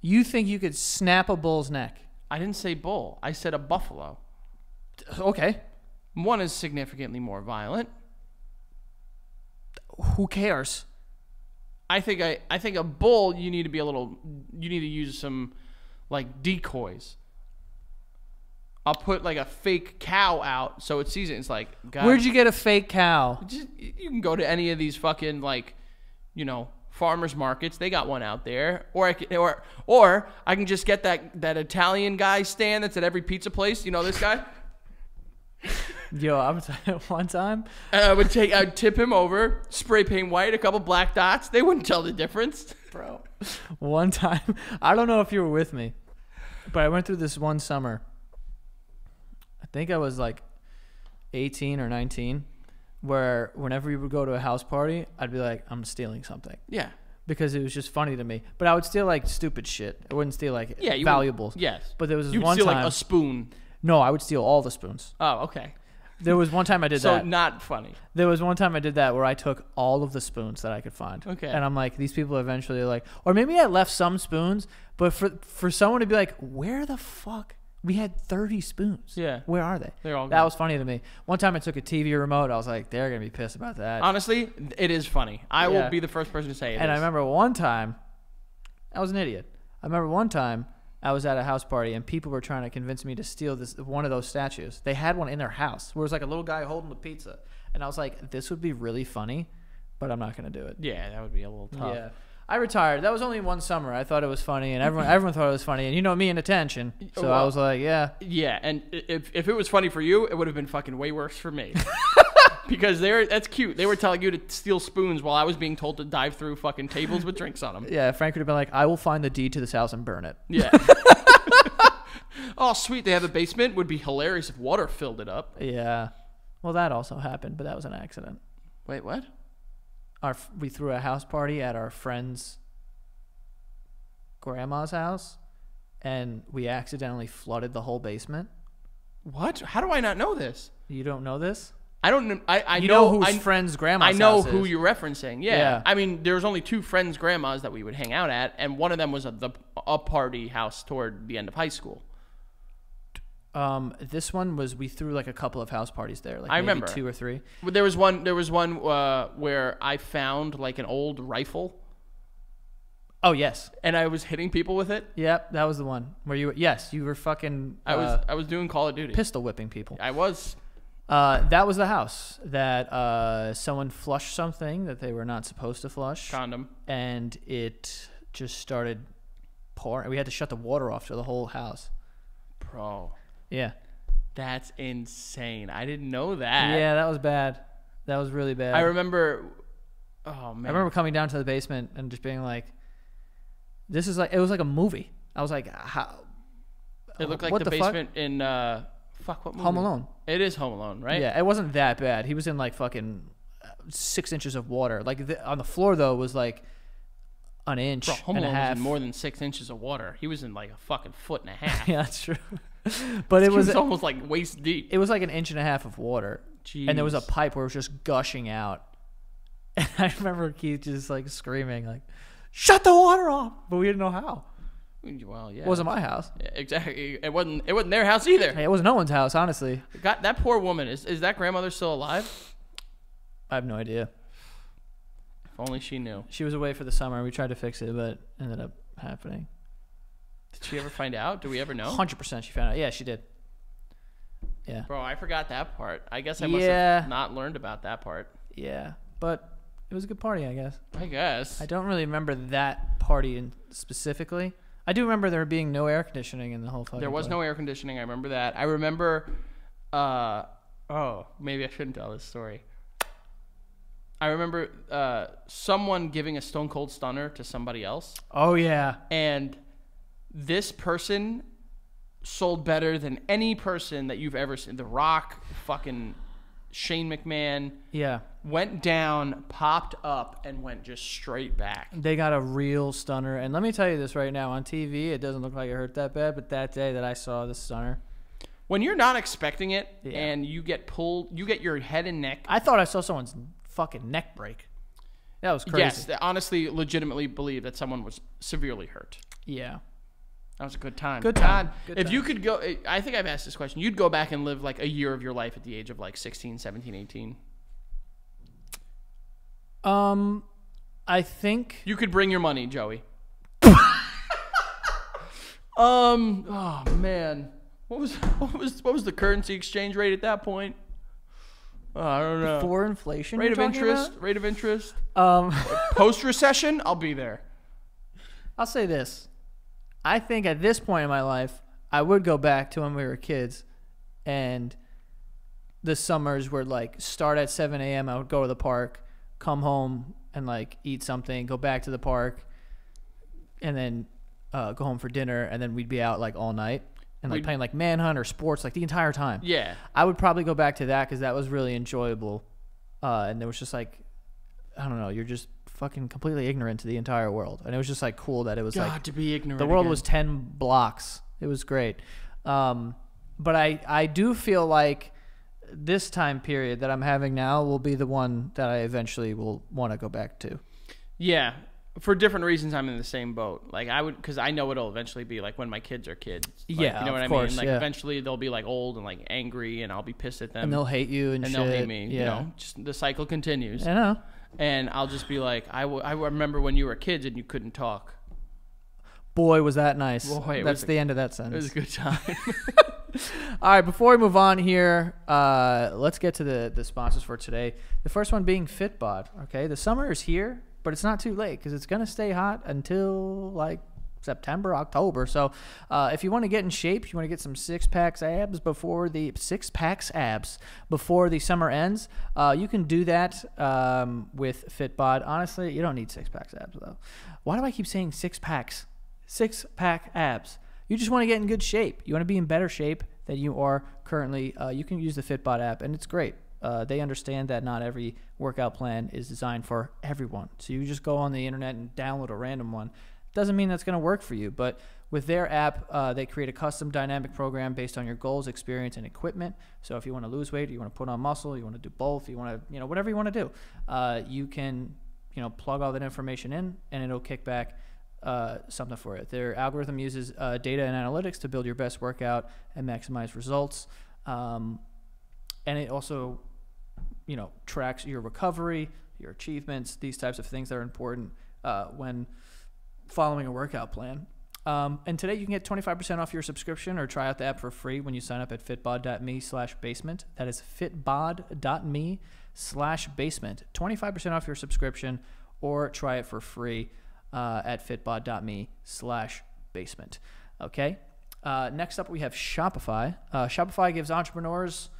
you think you could snap a bull's neck? I didn't say bull. I said a buffalo. Okay. One is significantly more violent. Who cares? I think I, I think a bull you need to be a little you need to use some like decoys. I'll put like a fake cow out so it sees it. It's like God, Where'd you get a fake cow? just, you can go to any of these fucking like you know farmers markets. They got one out there, or I can, or or I can just get that that Italian guy stand that's at every pizza place. You know this guy. Yo, I'm telling one time. And I would take I'd tip him over, spray paint white, a couple black dots. They wouldn't tell the difference. bro. One time, I don't know if you were with me, but I went through this one summer. I think I was like 18 or 19, where whenever we would go to a house party, I'd be like, I'm stealing something Yeah. because it was just funny to me. But I would steal like stupid shit. I wouldn't steal like Yeah, you would- valuables. Yes. But there was this You one steal time. like a spoon. no, I would steal all the spoons. Oh, okay. There was one time I did that. so that. not funny. There was one time I did that where I took all of the spoons that I could find. Okay. And I'm like, these people eventually are like, or maybe I left some spoons, but for for someone to be like, where the fuck? We had 30 spoons. Yeah. Where are they? They're all gone. That was funny to me. One time I took a TV remote. I was like, they're gonna be pissed about that. Honestly, it is funny. I Yeah. will be the first person to say it. and I is. remember one time, I was an idiot. I remember one time I was at a house party and people were trying to convince me to steal this one of those statues. They had one in their house where it was like a little guy holding the pizza, and I was like, this would be really funny, but I'm not gonna do it. Yeah, that would be a little tough. Yeah. I retired. That was only one summer. I thought it was funny, and everyone everyone thought it was funny. And you know me and attention, so I was like, yeah. Yeah, and if if it was funny for you, it would have been fucking way worse for me. because they're that's cute. They were telling you to steal spoons while I was being told to dive through fucking tables with drinks on them. Yeah, Frank would have been like, I will find the deed to this house and burn it. Yeah. oh, sweet. They have a basement. Would be hilarious if water filled it up. Yeah. Well, that also happened, but that was an accident. Wait, what? Our we threw a house party at our friend's grandma's house, and we accidentally flooded the whole basement. What? How do I not know this? You don't know this? I don't know. I, I You know, know, whose I, friend's grandma's I know who you're referencing. Yeah. Yeah. I mean, there was only two friends' grandmas that we would hang out at, and one of them was a, the a party house toward the end of high school. Um, this one was we threw like a couple of house parties there. Like I maybe remember. two or three. There was one. There was one uh, where I found like an old rifle, Oh yes, and I was hitting people with it. yep, that was the one where you. Were, yes, you were fucking. I was uh, I was doing Call of Duty. pistol whipping people. I was. Uh, that was the house that uh, someone flushed something that they were not supposed to flush, Condom. and it just started pouring. We had to shut the water off to the whole house. Bro, Yeah, that's insane. I didn't know that. yeah, that was bad. That was really bad. I remember. Oh man. I remember coming down to the basement and just being like, "This is like it was like a movie." I was like, "How?" It looked like what the, the fuck? basement in uh, fuck what movie? Home Alone. It is Home Alone, right? Yeah, it wasn't that bad. He was in like fucking uh, six inches of water. Like the, on the floor though was like an inch Bro, Home and a Alone was half. more than six inches of water. He was in like a fucking foot and a half. yeah, that's true. but it was was almost like waist deep. it was like an inch and a half of water, and there was a pipe where it was just gushing out. And I remember Keith just like screaming like, "Shut the water off!" But we didn't know how. Well, yeah. It wasn't my house. Yeah, exactly. It wasn't. It wasn't their house either. Hey, it was no one's house, honestly. God, that poor woman. Is is that grandmother still alive? I have no idea. If only she knew. She was away for the summer. We tried to fix it, but ended up happening. Did she ever find out? Do we ever know? Hundred percent, she found out. Yeah, she did. Yeah, Bro, I forgot that part. I guess I must Yeah. have not learned about that part. yeah, but it was a good party, I guess. I guess. I don't really remember that party in specifically. I do remember there being no air conditioning in the whole fucking. There was no air conditioning. I remember that. I remember. Uh, oh, maybe I shouldn't tell this story. I remember uh, someone giving a stone cold stunner to somebody else, Oh yeah, and this person sold better than any person that you've ever seen. The Rock, fucking Shane McMahon, yeah. went down, popped up, and went just straight back. They got a real stunner, and let me tell you this right now: on TV, it doesn't look like it hurt that bad, but that day that I saw the stunner, When you're not expecting it, Yeah. and you get pulled, you get your head and neck I thought I saw someone's fucking neck break. That was crazy. Yes, honestly, legitimately believe that someone was severely hurt. Yeah. That was a good time. Good time. God, Good if time. you could go, I think I've asked this question. You'd go back and live like a year of your life at the age of like 16, 17, 18. Um, I think You could bring your money, Joey. um. Oh man, what was what was what was the currency exchange rate at that point? Oh, I don't know. for inflation. rate of interest. Rate of interest. Um, Post recession, I'll be there. I'll say this. I think at this point in my life, I would go back to when we were kids, and the summers were like start at 7 a.m. I would go to the park, come home and like eat something, go back to the park, and then uh, go home for dinner, and then we'd be out like all night and like We'd- playing like manhunt or sports like the entire time. Yeah. I would probably go back to that because that was really enjoyable, uh, and there was just like, I don't know, you're just fucking completely ignorant to the entire world, and it was just like cool that it was God, like to be ignorant. the world again. was ten blocks. It was great, um, but I I do feel like this time period that I'm having now will be the one that I eventually will want to go back to. Yeah, for different reasons, I'm in the same boat. Like I would, because I know it'll eventually be like when my kids are kids. Like, Yeah, you know of what I course, mean. Like yeah. eventually they'll be like old and like angry, and I'll be pissed at them, And they'll hate you and, and shit. they'll hate me. Yeah, You know, just the cycle continues, I know. And I'll just be like, I, w- I remember when you were kids and you couldn't talk. Boy, was that nice. Boy, That's was a- the end of that sentence. It was a good time. All right, before we move on here, uh, let's get to the, the sponsors for today. The first one being Fitbod. Okay, the summer is here, but it's not too late because it's gonna stay hot until like September, October. So, uh, if you want to get in shape, you want to get some six packs abs before the six packs abs before the summer ends. Uh, you can do that um, with Fitbod. Honestly, you don't need six packs abs though. Why do I keep saying six packs? Six pack abs. You just want to get in good shape. You want to be in better shape than you are currently. Uh, you can use the Fitbod app, and it's great. Uh, they understand that not every workout plan is designed for everyone. So you just go on the internet and download a random one. Doesn't mean that's going to work for you, but with their app, uh, they create a custom dynamic program based on your goals, experience, and equipment. So if you want to lose weight, you want to put on muscle, you want to do both, you want to, you know, whatever you want to do, uh, you can, you know, plug all that information in, and it'll kick back uh, something for it. Their algorithm uses uh, data and analytics to build your best workout and maximize results. Um, and it also, you know, tracks your recovery, your achievements, these types of things that are important uh, when following a workout plan. Um, and today you can get 25% off your subscription or try out the app for free when you sign up at fitbod.me slash basement. That is fitbod.me slash basement. 25% off your subscription or try it for free uh, at fitbod.me slash basement. Okay. Uh, next up, we have Shopify. Uh, Shopify gives entrepreneurs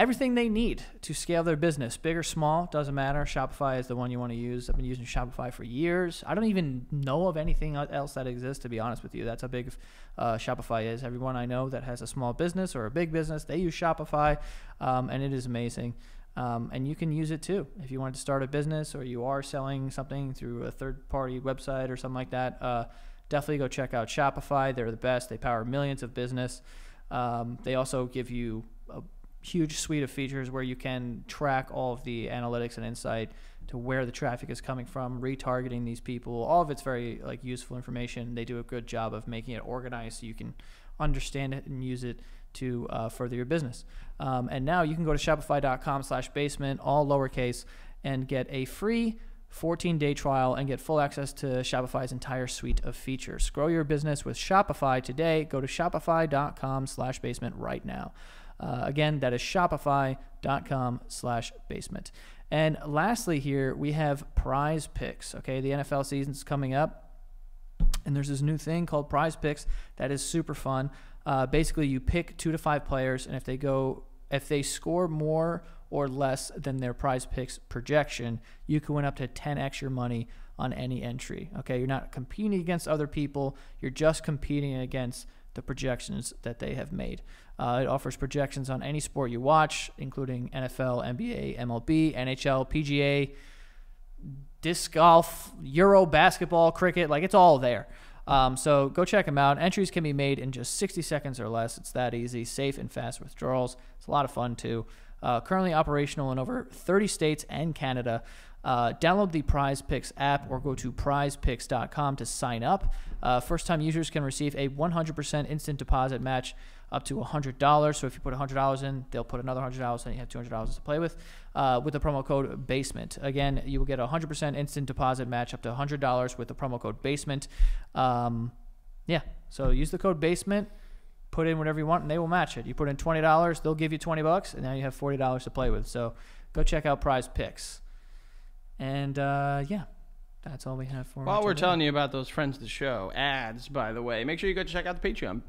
everything they need to scale their business, big or small, doesn't matter. Shopify is the one you want to use. I've been using Shopify for years. I don't even know of anything else that exists, to be honest with you. That's how big uh, Shopify is. Everyone I know that has a small business or a big business, they use Shopify, um, and it is amazing. Um, and you can use it too if you want to start a business or you are selling something through a third-party website or something like that. Uh, definitely go check out Shopify. They're the best. They power millions of business. Um, they also give you huge suite of features where you can track all of the analytics and insight to where the traffic is coming from, retargeting these people. All of it's very like useful information. They do a good job of making it organized so you can understand it and use it to uh, further your business. Um, and now you can go to shopify.com slash basement, all lowercase, and get a free 14 day trial and get full access to Shopify's entire suite of features. Grow your business with Shopify today. Go to shopify.com slash basement right now. Uh, again, that is shopify.com slash basement. And lastly, here we have prize picks. Okay, the NFL season's coming up. And there's this new thing called prize picks that is super fun. Uh, basically, you pick two to five players, and if they go, if they score more or less than their prize picks projection, you can win up to 10x your money on any entry. Okay, you're not competing against other people, you're just competing against the projections that they have made. Uh, it offers projections on any sport you watch, including NFL, NBA, MLB, NHL, PGA, disc golf, Euro basketball, cricket. Like it's all there. Um, so go check them out. Entries can be made in just 60 seconds or less. It's that easy, safe and fast withdrawals. It's a lot of fun too. Uh, currently operational in over 30 states and Canada. Uh, download the Prize Picks app or go to prizepicks.com to sign up. Uh, First time users can receive a 100% instant deposit match up to $100. So if you put $100 in, they'll put another $100, and you have $200 to play with. Uh, with the promo code BASEMENT. Again, you will get a 100% instant deposit match up to $100 with the promo code BASEMENT. Um, yeah, so use the code BASEMENT. Put in whatever you want, and they will match it. You put in twenty dollars, they'll give you twenty bucks, and now you have forty dollars to play with. So, go check out Prize Picks. And uh, yeah, that's all we have for. While we're today. telling you about those friends of the show, ads, by the way, make sure you go check out the Patreon.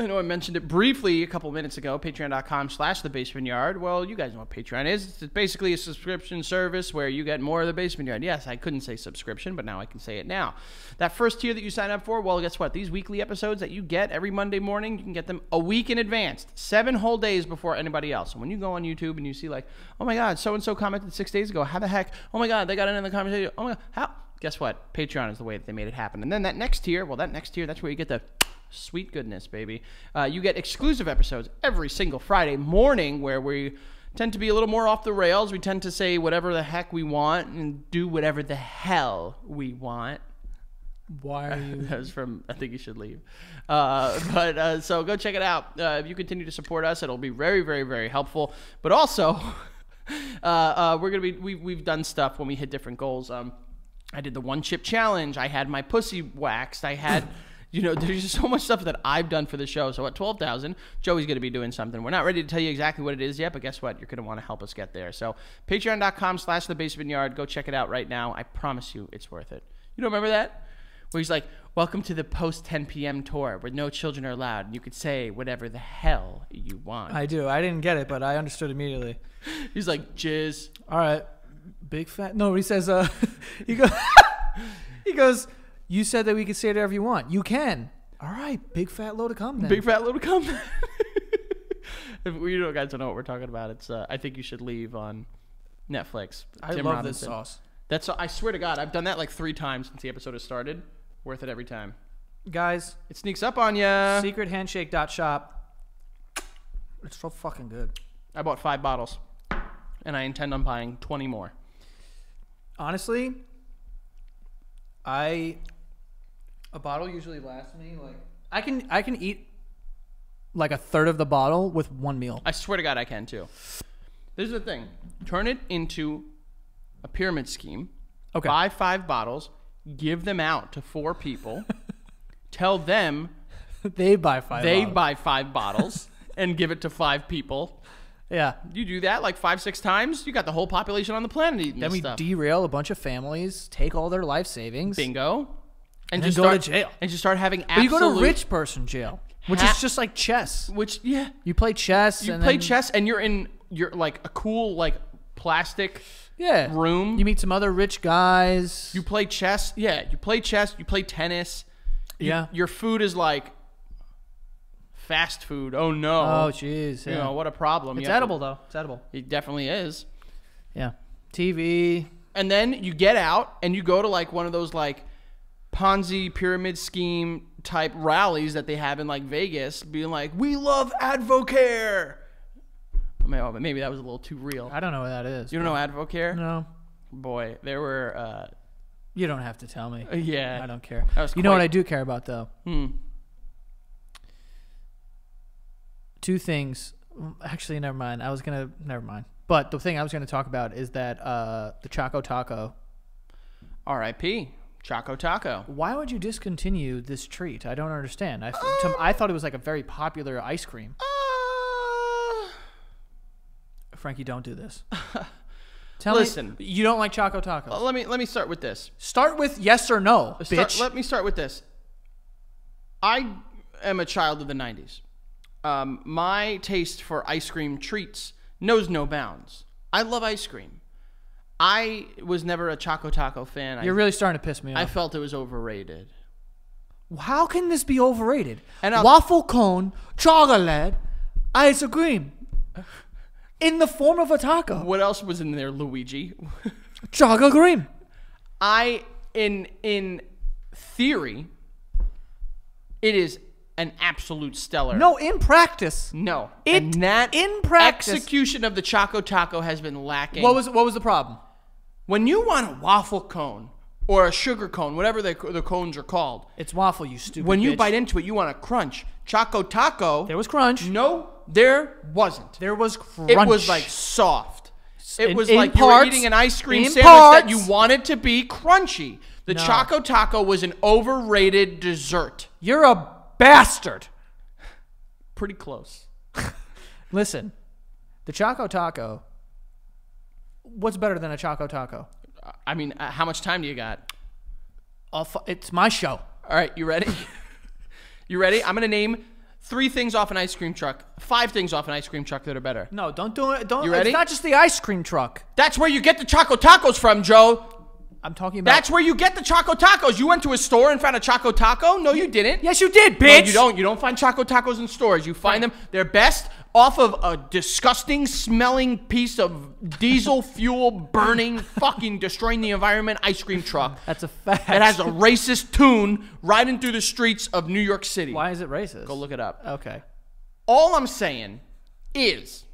I know I mentioned it briefly a couple minutes ago, patreon.com slash the basement yard. Well, you guys know what Patreon is. It's basically a subscription service where you get more of the basement yard. Yes, I couldn't say subscription, but now I can say it now. That first tier that you sign up for, well, guess what? These weekly episodes that you get every Monday morning, you can get them a week in advance, seven whole days before anybody else. And when you go on YouTube and you see, like, oh my God, so and so commented six days ago, how the heck? Oh my God, they got it in the conversation. Oh my God, how? Guess what? Patreon is the way that they made it happen. And then that next tier, well, that next tier, that's where you get the Sweet goodness, baby. Uh, you get exclusive episodes every single Friday morning where we tend to be a little more off the rails. We tend to say whatever the heck we want and do whatever the hell we want. Why are you? that was from I think you should leave. Uh, but uh, so go check it out. Uh, if you continue to support us, it'll be very, very, very helpful. But also, uh, uh, we're gonna be we, we've done stuff when we hit different goals. Um, I did the one chip challenge. I had my pussy waxed. I had. You know, there's just so much stuff that I've done for the show. So at 12,000, Joey's going to be doing something. We're not ready to tell you exactly what it is yet, but guess what? You're going to want to help us get there. So patreon.com slash the basement yard. Go check it out right now. I promise you it's worth it. You don't remember that? Where he's like, welcome to the post 10 p.m. tour where no children are allowed. And you could say whatever the hell you want. I do. I didn't get it, but I understood immediately. He's like, jizz. All right, big fat. No, he says. Uh, he goes. he goes. You said that we could say whatever you want. You can. All right, big fat load of cum. Then. Big fat little cum. if you know, guys don't know what we're talking about, it's uh, I think you should leave on Netflix. I Tim love Robinson. this sauce, That's I swear to God, I've done that like three times since the episode has started. Worth it every time. guys. It sneaks up on ya. Secrethandshake.shop. It's so fucking good. I bought five bottles, and I intend on buying twenty more. Honestly, I A bottle usually lasts me like I can I can eat like a third of the bottle with one meal. I swear to God, I can too. This is the thing: turn it into a pyramid scheme. Okay. Buy five bottles, give them out to four people, tell them they buy five. they bottles. buy five bottles, and give it to five people. Yeah. You do that like five, six times, you got the whole population on the planet eating Then we stuff. derail a bunch of families, take all their life savings. Bingo. And, then just go start, to jail. And just start having But you go to rich person jail, which Ha- is just like chess. Which yeah, You play chess. you and play then- chess and you're in you're like a cool like plastic Yeah. room. You meet some other rich guys. You play chess. Yeah, you play chess. You play tennis. You- Yeah. Your food is like fast food. Oh no. oh, jeez. You know what a problem. it's have to- edible though. It's edible. it definitely is. Yeah. TV. And then you get out and you go to like one of those like Ponzi pyramid scheme type rallies that they have in like Vegas, being like, "We love Advocare." I mean, oh, maybe that was a little too real. I don't know what that is. You don't know Advocare? No. Boy, there were. Uh, You don't have to tell me. yeah. I don't care. You know what I do care about though? Hmm. Two things. Actually, never mind. I was gonna never mind. But the thing I was gonna talk about is that uh, the Choco Taco. R.I.P. Choco Taco. Why would you discontinue this treat? I don't understand. I, to- I thought it was like a very popular ice cream. Uh, Frankie, don't do this. Tell Listen. me, you don't like Choco Tacos. let me let me start with this. Start with yes or no, Start- bitch. let me start with this. I am a child of the 90s. Um, my taste for ice cream treats knows no bounds. I love ice cream. I was never a Choco Taco fan. You're I, really starting to piss me off. I felt it was overrated. How can this be overrated? And I'll- Waffle cone, chocolate, ice cream, in the form of a taco. What else was in there, Luigi? Chocolate cream. I in in theory, it is an absolute stellar. No, in practice. no. It- and that in practice- execution of the Choco Taco has been lacking. What was what was the problem? When you want a waffle cone or a sugar cone, whatever the, the cones are called? It's waffle, you stupid. When you bitch. bite into it, you want a crunch. Choco Taco. there was crunch. no, there wasn't. There was crunch. It was like soft. It In- was in like you were eating an ice cream sandwich parts. that you wanted to be crunchy. The No. Choco Taco was an overrated dessert. you're a bastard. Pretty close. Listen, the Choco Taco. What's better than a Choco Taco? I mean, uh, how much time do you got? I'll fu- it's my show. All right, you ready? you ready? I'm gonna name three things off an ice cream truck, five things off an ice cream truck that are better. No, don't do it. Don't. You ready? It's not just the ice cream truck. That's where you get the Choco Tacos from, Joe. I'm talking about. That's where you get the Choco Tacos. You went to a store and found a Choco Taco? No, you didn't. yes, you did, bitch. No, you don't. You don't find Choco Tacos in stores. You find them. They're best off of a disgusting smelling piece of diesel fuel burning, fucking destroying the environment ice cream truck. That's a fact. It has a racist tune riding through the streets of New York City. Why is it racist? Go look it up. Okay. All I'm saying is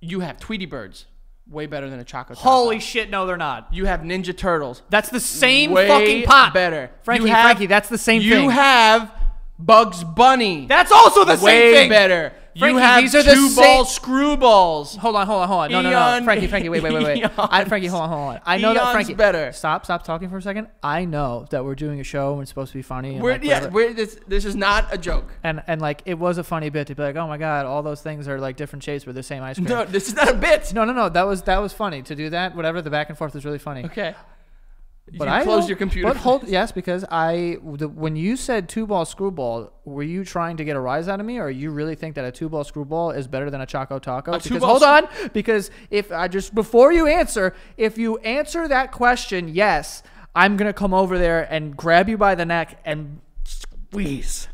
you have Tweety Birds. Way better than a Choco Taco. Holy shit! No, they're not. You have Ninja Turtles. That's the same Way fucking pot. better. Frankie. You have- Frankie, that's the same you thing. You have Bugs Bunny. that's also the same way thing. better. Frankie, you have these are two same- ball screw balls. Hold on, hold on, hold on. No, no, no. Eon- Frankie, Frankie, wait, wait, wait, wait. I, Frankie, hold on, hold on. I know that Eons Frankie. better. Stop, stop talking for a second. I know that we're doing a show and it's supposed to be funny. And We're, like, yeah, we're, this, this is not a joke. and and like it was a funny bit to be like, oh my god, all those things are like different shapes but the same ice cream. No, this is not a bit. no, no, no. That was that was funny to do that. Whatever. The back and forth was really funny. Okay. But you I close your computer. But hold, yes, because I the, when you said two ball screwball, were you trying to get a rise out of me, or you really think that a two ball screwball is better than a choco taco? A because hold on, because if I just before you answer, if you answer that question, yes, I'm gonna come over there and grab you by the neck and squeeze.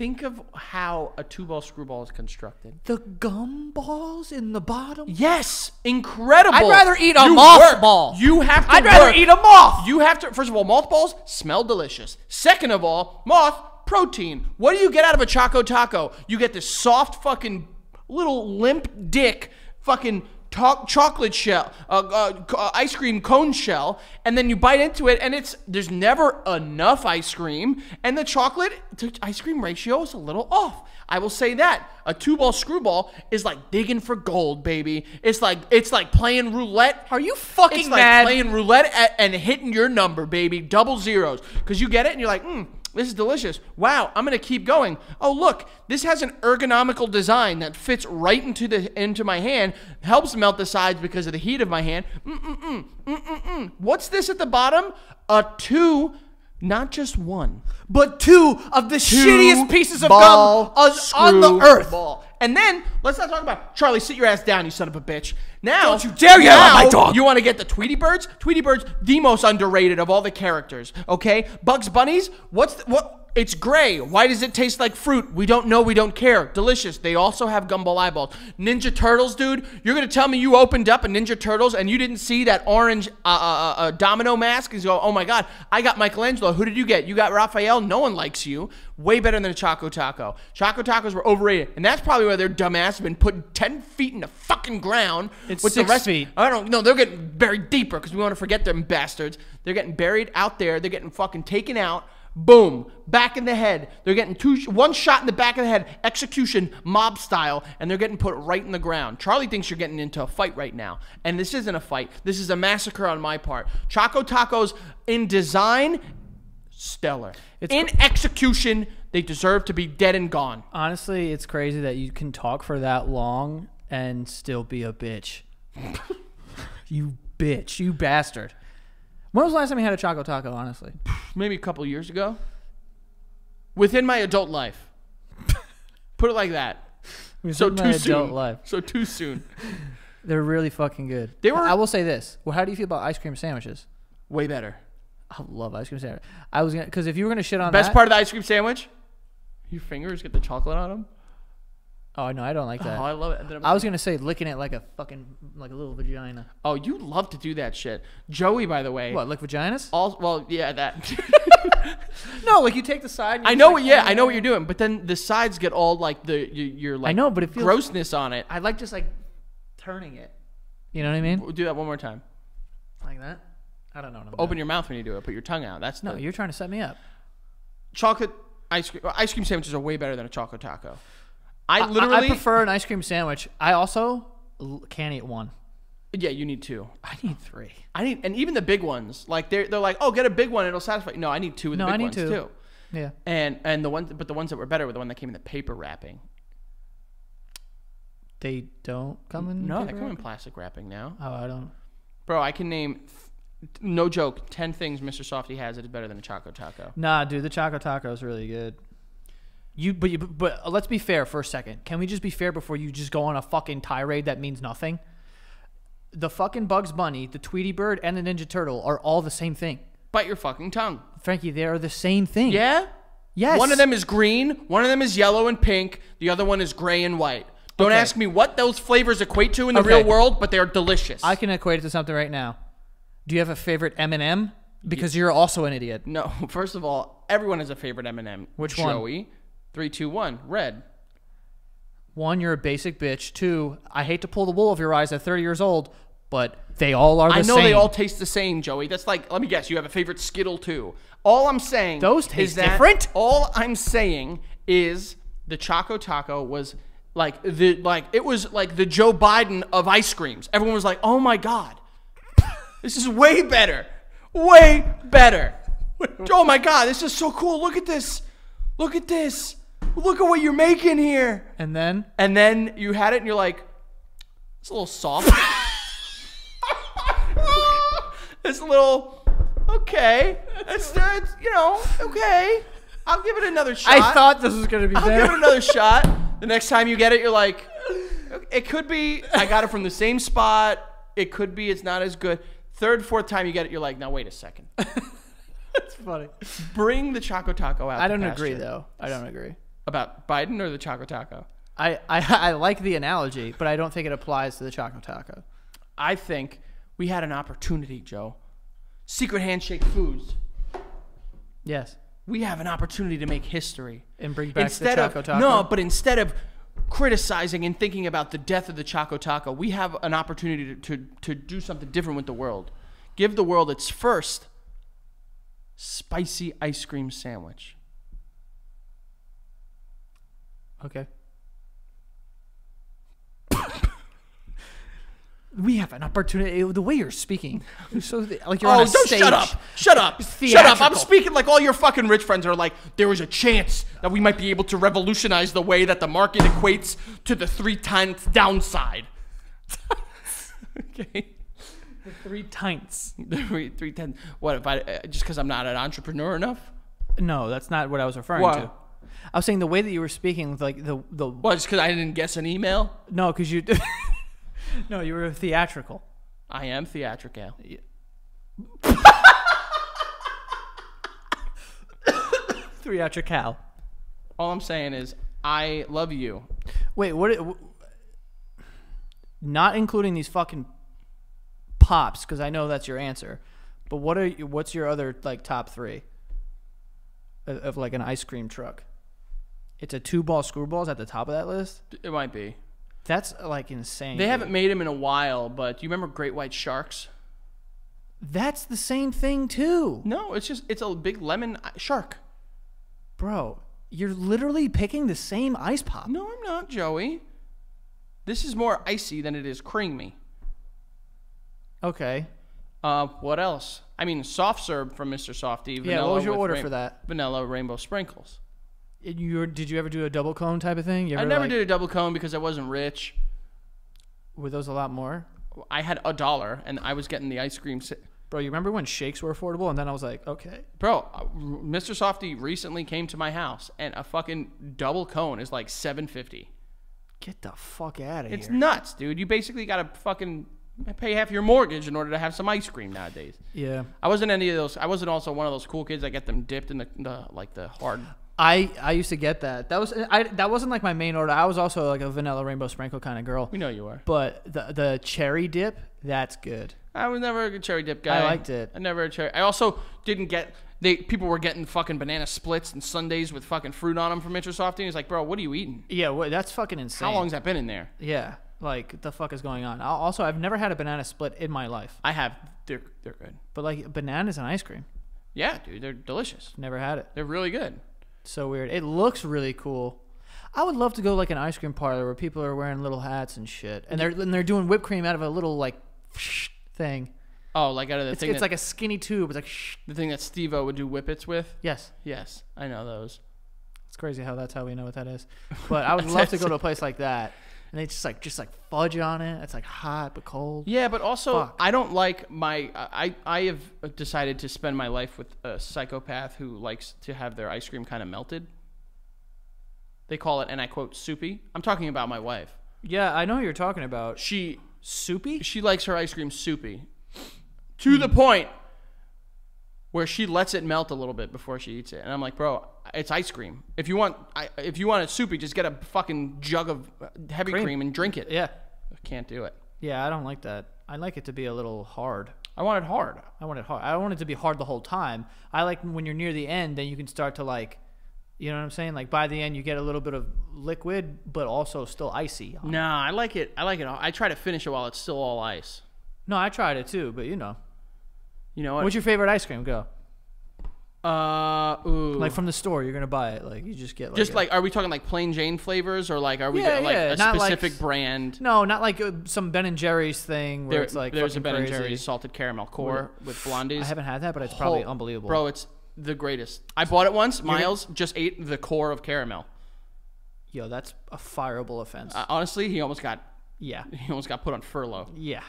Think of how a two ball screwball is constructed. The gum balls in the bottom. Yes, incredible. I'd rather eat a You moth work. ball. You have to. I'd rather work. eat a moth. You have to. First of all, moth balls smell delicious. Second of all, moth protein. What do you get out of a choco taco? You get this soft fucking little limp dick fucking to- chocolate shell, uh, uh, uh, ice cream cone shell, and then you bite into it, and it's there's never enough ice cream, and the chocolate to ice cream ratio is a little off. I will say that a two ball screwball is like digging for gold, baby. It's like it's like playing roulette. Are you fucking it's like playing roulette at, and hitting your number, baby, double zeros, because you get it and you're like, hmm. This is delicious. Wow, I'm gonna keep going. Oh look, this has an ergonomical design that fits right into the into my hand, helps melt the sides because of the heat of my hand. Mm-mm-mm, mm-mm-mm. What's this at the bottom? A two, not just one. But two of the shittiest pieces of gum on, on the earth. Ball. And then let's not talk about Charlie. Sit your ass down, you son of a bitch. Now, Don't you dare yell at my dog. You want to get the Tweety Birds? Tweety Birds, the most underrated of all the characters. Okay, Bugs Bunnies. What's the, what? It's gray. Why does it taste like fruit? We don't know. We don't care. Delicious. They also have gumball eyeballs. Ninja Turtles, dude. You're gonna tell me you opened up a Ninja Turtles and you didn't see that orange uh, uh, uh, uh, domino mask? And you go, oh my god, I got Michelangelo. Who did you get? You got Raphael. No one likes you. Way better than a Choco Taco. Choco Tacos were overrated, and that's probably why their dumbass have been put ten feet in the fucking ground. It's with the six rest. feet. I don't know. They're getting buried deeper because we want to forget them bastards. They're getting buried out there. They're getting fucking taken out. Boom, back in the head. They're getting two, one shot in the back of the head, execution, mob style, and they're getting put right in the ground. Charlie thinks you're getting into a fight right now, and this isn't a fight. This is a massacre on my part. Choco Tacos in design, stellar. It's in execution, they deserve to be dead and gone. Honestly, it's crazy that you can talk for that long and still be a bitch. you bitch. You bastard. When was the last time you had a Choco Taco, honestly? maybe a couple years ago. Within my adult life. Put it like that. So Within too my soon. life. So too soon. They're really fucking good. They were- I will say this. Well, how do you feel about ice cream sandwiches? Way better. I love ice cream sandwich. I was gonna because if you were gonna shit on Best that, part of the ice cream sandwich? Your fingers get the chocolate on them. Oh no, I don't like oh, that. Oh, I love it. I'm- was gonna say licking it like a fucking like a little vagina. oh, you love to do that shit. Joey, by the way. What, lick vaginas? All, well, yeah, that. No, like you take the side. And I know what. like, Yeah, oh. I know what you're doing. But then the sides get all like the you- you're like. I know, but it feels- grossness on it. I like just like turning it. You know what I mean? Do that one more time. Like that. I don't know. What I'm Open doing. your mouth when you do it. Put your tongue out. That's No, the you're trying to set me up. chocolate ice cream. Ice cream sandwiches are way better than a chocolate taco. I I- literally. I, prefer an ice cream sandwich. I also can't eat one. Yeah, you need two. I need three. I need, and even the big ones, like they're they're like, oh, get a big one, it'll satisfy. No, I need two of the No, big I need ones two. too. Yeah. And and the ones, but the ones that were better were the one that came in the paper wrapping. They don't come in. No, they come in plastic wrapping now, Oh, I don't. bro. I can name, no joke, ten things Mr. Softee has that is better than a Choco Taco. Nah, dude, the Choco Taco is really good. You, but you, but uh, let's be fair for a second. Can we just be fair before you just go on a fucking tirade that means nothing? The fucking Bugs Bunny, the Tweety Bird, and the Ninja Turtle are all the same thing. Bite your fucking tongue. Frankie, they are the same thing. Yeah. Yes. One of them is green, one of them is yellow and pink, the other one is gray and white. Don't Okay. ask me what those flavors equate to in the Okay. real world, but they are delicious. I can equate it to something right now. Do you have a favorite M&M? Because you're also an idiot. no, first of all, everyone has a favorite M&M. Which one? Joey. Three, two, one. Red. One, you're a basic bitch. Two, I hate to pull the wool over your eyes at 30 years old, but they all are the I know same. they all taste the same, Joey. That's like, let me guess, you have a favorite Skittle too. All I'm saying Those is taste that different. All I'm saying is the Choco Taco was like the like it was like the Joe Biden of ice creams. Everyone was like, "Oh my god, this is way better, way better." oh my god, this is so cool. Look at this. Look at this. Look at what you're making here. And then And then you had it, and you're like, it's a little soft. it's a little okay. It's, it's you know okay. I'll give it another shot. I thought this was gonna be I'll give it another shot. The next time you get it, you're like, it could be I got it from the same spot. It could be it's not as good. Third, fourth time you get it, you're like, now wait a second. That's funny. Bring the Choco Taco out. I don't agree though. I don't agree. About Biden or the Choco Taco. I, I I like the analogy, but I don't think it applies to the Choco Taco. I think we had an opportunity, Joe. Secret Handshake Foods. Yes. We have an opportunity to make history. And bring back instead the Choco of Taco. no, but instead of criticizing and thinking about the death of the Choco Taco, we have an opportunity to, to, to do something different with the world. Give the world its first spicy ice cream sandwich. Okay. we have an opportunity. The way you're speaking, so like you're on Oh, a don't stage. shut up! Shut up! Shut up! I'm speaking like all your fucking rich friends are like. There is a chance that we might be able to revolutionize the way that the market equates to the three times downside. okay. The Three tints. three three three ten. What if I uh, just because I'm not an entrepreneur enough? No, that's not what I was referring What? to. I was saying the way that you were speaking, like the the Well, just because I didn't guess an email. no, because you. no, you were theatrical. I am theatrical. Theatrical. All I'm saying is I love you. Wait, what? Not including these fucking pops, because I know that's your answer. But what are you, what's your other like top three of, of like an ice cream truck? It's a two ball screwballs at the top of that list. It might be. That's like insane. They dude. haven't made them in a while, but do you remember Great White Sharks? That's the same thing too, No, it's just it's a big lemon shark. bro. You're literally picking the same ice pop. No, I'm not, Joey. This is more icy than it is creamy. Okay. Uh, what else? I mean, soft serve from Mr. Softee. Yeah. Vanilla What was your order rain- for that? Vanilla rainbow sprinkles. You did you ever do a double cone type of thing? You I never like- did a double cone because I wasn't rich. Were those a lot more? I had a dollar and I was getting the ice cream. si- Bro, you remember when shakes were affordable? And then I was like, okay. Bro, uh, Mr. Softee recently came to my house and a fucking double cone is like 750. Get the fuck out of It's here. It's nuts, dude. You basically got to fucking pay half your mortgage in order to have some ice cream nowadays. Yeah. I wasn't any of those. I wasn't also one of those cool kids that get them dipped in the, the like the hard. I, I used to get that. That was I that wasn't like my main order. I was also like a vanilla rainbow sprinkle kind of girl. We know you are. But the the cherry dip, that's good. I was never a cherry dip guy. I liked it. I never a cherry. I also didn't get. They people were getting fucking banana splits and sundaes with fucking fruit on them from Mr. Softee. And he's like, bro, what are you eating? Yeah, well, that's fucking insane. How long's that been in there? Yeah. Like the fuck is going on? Al- Also, I've never had a banana split in my life. I have. They're they're good. But like bananas and ice cream, Yeah, dude, they're delicious. never had it. They're really good. So weird. It looks really cool. I would love to go like an ice cream parlor where people are wearing little hats and shit, and they're and they're doing whipped cream out of a little like thing. Oh, like out of the It's, thing. it's that, like a skinny tube. It's like the thing that Steve-O would do whippets with. yes. Yes, I know those. It's crazy how that's how we know what that is. But I would love to go to a place like that, and they just like just like fudge on it. It's like hot but cold. Yeah, but also Fuck. I don't like my. I I have decided to spend my life with a psychopath who likes to have their ice cream kind of melted. They call it, and I quote, "soupy." I'm talking about my wife. Yeah, I know what you're talking about. She Soupy? she likes her ice cream soupy, to the point where she lets it melt a little bit before she eats it. And I'm like, bro, it's ice cream. If you want, I, if you want it soupy, just get a fucking jug of uh, heavy Cream. cream, and drink it. Yeah. I can't do it. Yeah, I don't like that. I like it to be a little hard. I want it hard. I want it hard. I want it to be hard the whole time. I like when you're near the end, then you can start to like, you know what I'm saying? Like by the end, you get a little bit of liquid, but also still icy. Nah, I like it. I like it. I try to finish it while it's still all ice. No, I tried it too, but you know. You know what? What's your favorite ice cream? Go. uh, ooh. Like from the store, you're gonna buy it. Like you just get like just a- like, are we talking like plain Jane flavors, or like, are we Yeah, like yeah, a not like- specific brand? no, not like uh, some Ben and Jerry's thing where There- it's like there's a Ben and. Jerry's salted caramel core with blondies. I haven't had that, but it's probably Oh, unbelievable. bro. It's the greatest. I bought it once. Miles just ate the core of caramel. Yo, that's a fireable offense. Uh, honestly, he almost got yeah, he almost got put on furlough. yeah.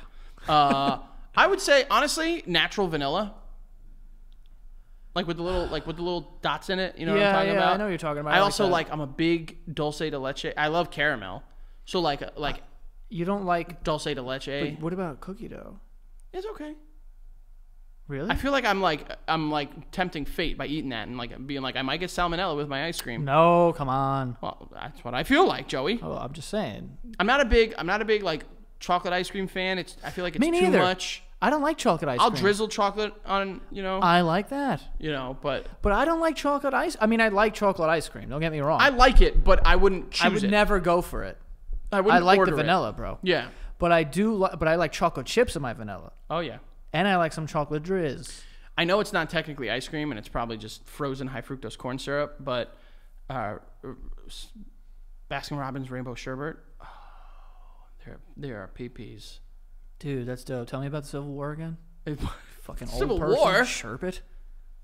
Uh, I would say honestly, natural vanilla. Like with the little like with the little dots in it, you know what I'm talking yeah, about? I know what you're talking about. I I like also that. like I'm a big dulce de leche. I love caramel. So like like You don't like. dulce de leche. What about cookie dough? It's okay. Really? I feel like I'm like I'm like tempting fate by eating that and like being like I might get salmonella with my ice cream. no, come on. Well, that's what I feel like, Joey. Oh, I'm just saying. I'm not a big I'm not a big like chocolate ice cream fan. It's I feel like it's Me too neither. much. I don't like chocolate ice I'll cream. drizzle chocolate on, you know, I like that. you know, but But I don't like chocolate ice. I mean, I like chocolate ice cream. Don't get me wrong. I like it, but I wouldn't choose I would it. never go for it. I wouldn't I like the order it. vanilla, bro. Yeah. But I do. Li- but I like chocolate chips in my vanilla, Oh yeah. and I like some chocolate drizz. I know it's not technically ice cream and it's probably just frozen high fructose corn syrup, but uh, Baskin Robbins Rainbow Sherbet, they're they are PPs. Dude, that's dope. Tell me about the Civil War again. Fucking old Civil person. War? Sherbet.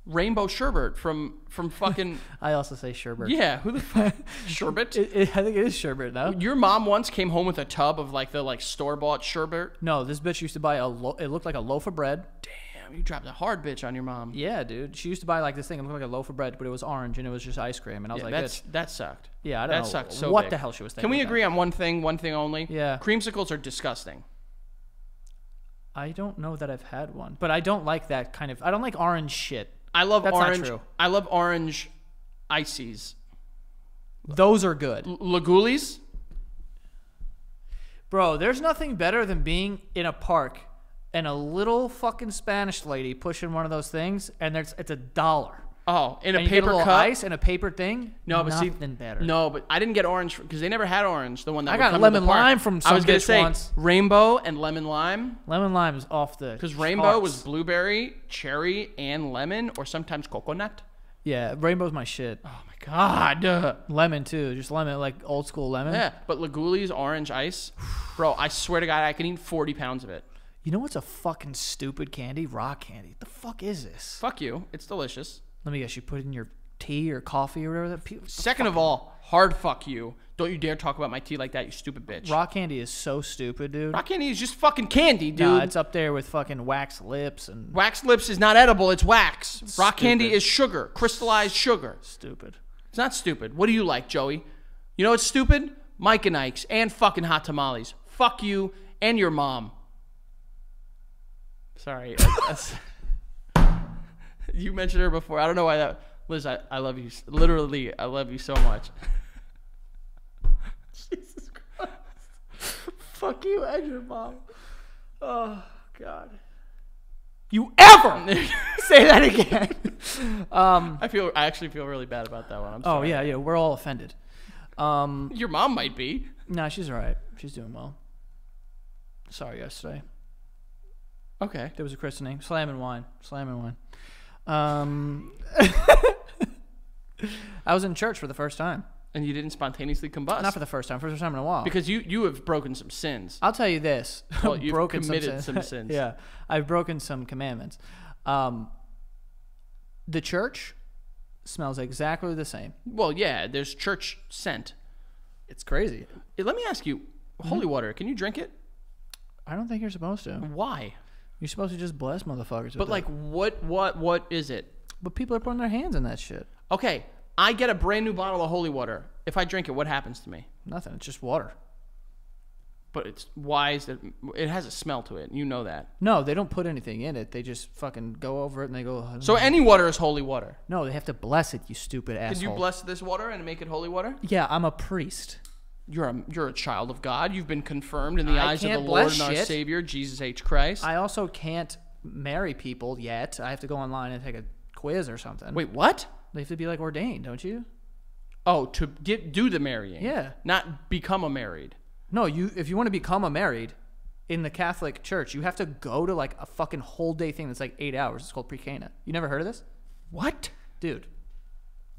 Rainbow Sherbet from from fucking I also say sherbet. yeah. Who the fuck sherbet? It, it, I think it is sherbet now. Your mom once came home with a tub of like the like store bought sherbet. No, this bitch used to buy a. Lo- it looked like a loaf of bread. Damn, you dropped a hard bitch on your mom. Yeah, dude. She used to buy like this thing. It looked like a loaf of bread, but it was orange and it was just ice cream. And I was Yeah, like, that's bitch. that sucked. Yeah, I don't that know sucked so what big. the hell she was thinking. Can we with that. agree on one thing? One thing only. Yeah. Creamsicles are disgusting. I don't know that I've had one, but I don't like that kind of. I don't like orange shit. I love That's orange. true. I love orange ices. Those are good. L- Lagulis. Bro, there's nothing better than being in a park and a little fucking Spanish lady pushing one of those things, and there's it's a dollar. Oh, in a And paper a cup. ice and a paper thing. No, but see, better. No, but I didn't get orange because they never had orange. The one that I got come to the lemon lime from I was gonna say once. rainbow and lemon lime lemon lime is off the. because rainbow charts. was blueberry, cherry, and lemon, or sometimes coconut. yeah, rainbow's my shit. Oh my god. Lemon too, just lemon like old school lemon. Yeah, but Laguli's orange ice, bro. I swear to God, I can eat forty pounds of it. You know what's a fucking stupid candy? Rock candy. What the fuck is this? Fuck you. It's delicious. Let me guess. You put it in your tea or coffee or whatever. That pe- Second of all, hard fuck you. Don't you dare talk about my tea like that, you stupid bitch. rock candy is so stupid, dude. Rock candy is just fucking candy, dude. Nah, it's up there with fucking wax lips and wax lips is not edible, it's wax. Rock candy is sugar, crystallized sugar. stupid. It's not stupid. What do you like, Joey? You know what's stupid? Mike and Ike's and fucking hot tamales. Fuck you and your mom. Sorry. you mentioned her before. I don't know why that. Liz, I, I love you. Literally, I love you so much. Jesus Christ. Fuck you and your mom. Oh God. You ever say that again? um. I feel. I actually feel really bad about that one. I'm Oh sorry. yeah, yeah. We're all offended. Um. Your mom might be. Nah, she's all right. She's doing well. Sorry, yesterday Okay. there was a christening. Slam and wine. Slam and wine. Um. I was in church for the first time. And you didn't spontaneously combust. Not for the first time. For the first time in a while. because you you have broken some sins. I'll tell you this. Well, I've you've broken committed some, some sins. yeah, I've broken some commandments. Um, the church smells exactly the same. Well, yeah. There's church scent. It's crazy. Let me ask you, holy water. Can you drink it? I don't think you're supposed to. Why? You're supposed to just bless motherfuckers. But like, what what what is it? but people are putting their hands in that shit. Okay, I get a brand new bottle of holy water. If I drink it, what happens to me? Nothing. It's just water. But it's why is it? It has a smell to it. You know that. No, they don't put anything in it. They just fucking go over it and they go. So any water is holy water. no, they have to bless it. You stupid asshole. Did you bless this water and make it holy water? Yeah, I'm a priest. You're a you're a child of God. You've been confirmed in the I eyes of the Lord and our shit. Savior Jesus H Christ. I also can't marry people yet. I have to go online and take a quiz or something. Wait, what? They have to be like ordained, don't you? Oh, to get do the marrying. Yeah. Not become a married. No, you if you want to become a married in the Catholic Church, you have to go to like a fucking whole day thing that's like eight hours. It's called pre-cana. You never heard of this, What? dude?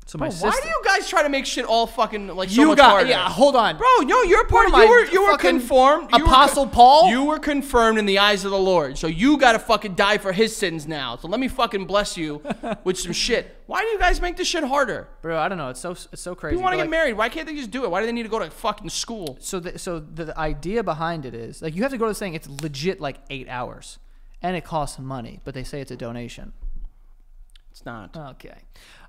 So my Why sister. do you guys try to make shit all fucking like so You much got harder? yeah. Hold on, Bro, no, you're part of am you were you were fucking conformed. You Apostle con- Paul? You were confirmed in the eyes of the Lord. So you gotta fucking die for his sins now. So let me fucking bless you with some shit. Why do you guys make this shit harder? bro. I don't know. It's so it's so crazy. You want to get like, married. Why can't they just do it? Why do they need to go to fucking school? So the, so the, the idea behind it is like you have to go to this thing. It's legit like eight hours, and it costs money. But they say it's a donation. It's not. Okay.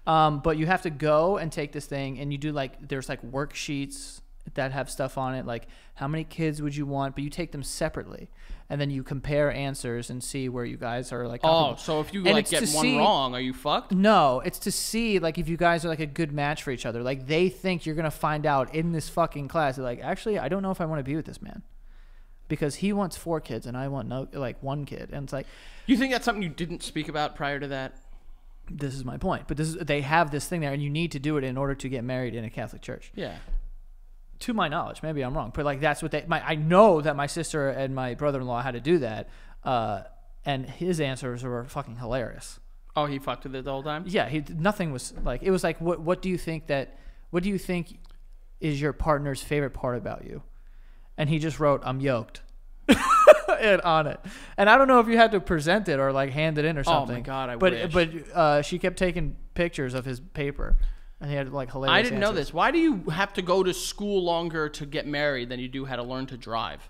Um, but you have to go and take this thing, and you do like there's like worksheets that have stuff on it, like how many kids would you want, but you take them separately, and then you compare answers and see where you guys are like. oh, so if you And like get one see- wrong, are you fucked? No, it's to see like if you guys are like a good match for each other. Like they think you're gonna find out in this fucking class. They're like, actually, I don't know if I want to be with this man. because he wants four kids and I want no like one kid, and it's like You think that's something you didn't speak about prior to that? This is my point. But this is they have this thing there, and you need to do it in order to get married in a Catholic church. Yeah. To my knowledge, maybe I'm wrong, but like that's what they. My I know that my sister and my brother-in-law had to do that, uh, and his answers were fucking hilarious. Oh, he fucked with it the whole time. Yeah, he nothing was like it was like what what do you think that what do you think is your partner's favorite part about you? And he just wrote I'm yoked. and on it. And I don't know if you had to present it or like hand it in or something. Oh my. God, I but wish. but uh, she kept taking pictures of his paper and he had like hilarious I didn't know this. Why do you have to go to school longer to get married than you do how to learn to drive?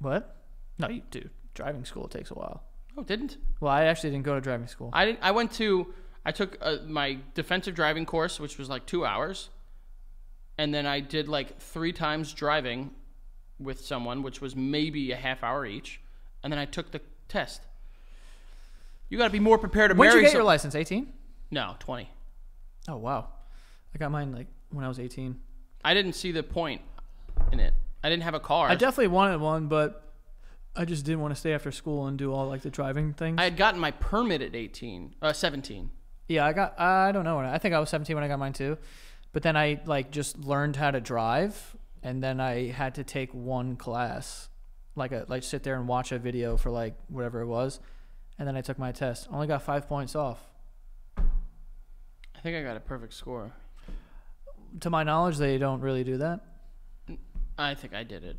What? No, you do. Driving school takes a while. Oh, didn't? Well, I actually didn't go to driving school. I didn't. I went to. I took uh, my defensive driving course, which was like two hours, and then I did like three times driving with someone, which was maybe a half hour each, and then I took the test. You got to be more prepared to When did marry. you get some- your license? 18? no, twenty. Oh, wow. I got mine like when I was 18. I didn't see the point in it. I didn't have a car. I definitely wanted one, but I just didn't want to stay after school and do all like the driving things. I had gotten my permit at eighteen, uh, seventeen. yeah, I got. I don't know. I I think I was 17 when I got mine too, but then I like just learned how to drive, and then I had to take one class, like a like sit there and watch a video for like whatever it was, and then I took my test. Only got five points off. I think I got a perfect score. To my knowledge, they don't really do that. I think I did it.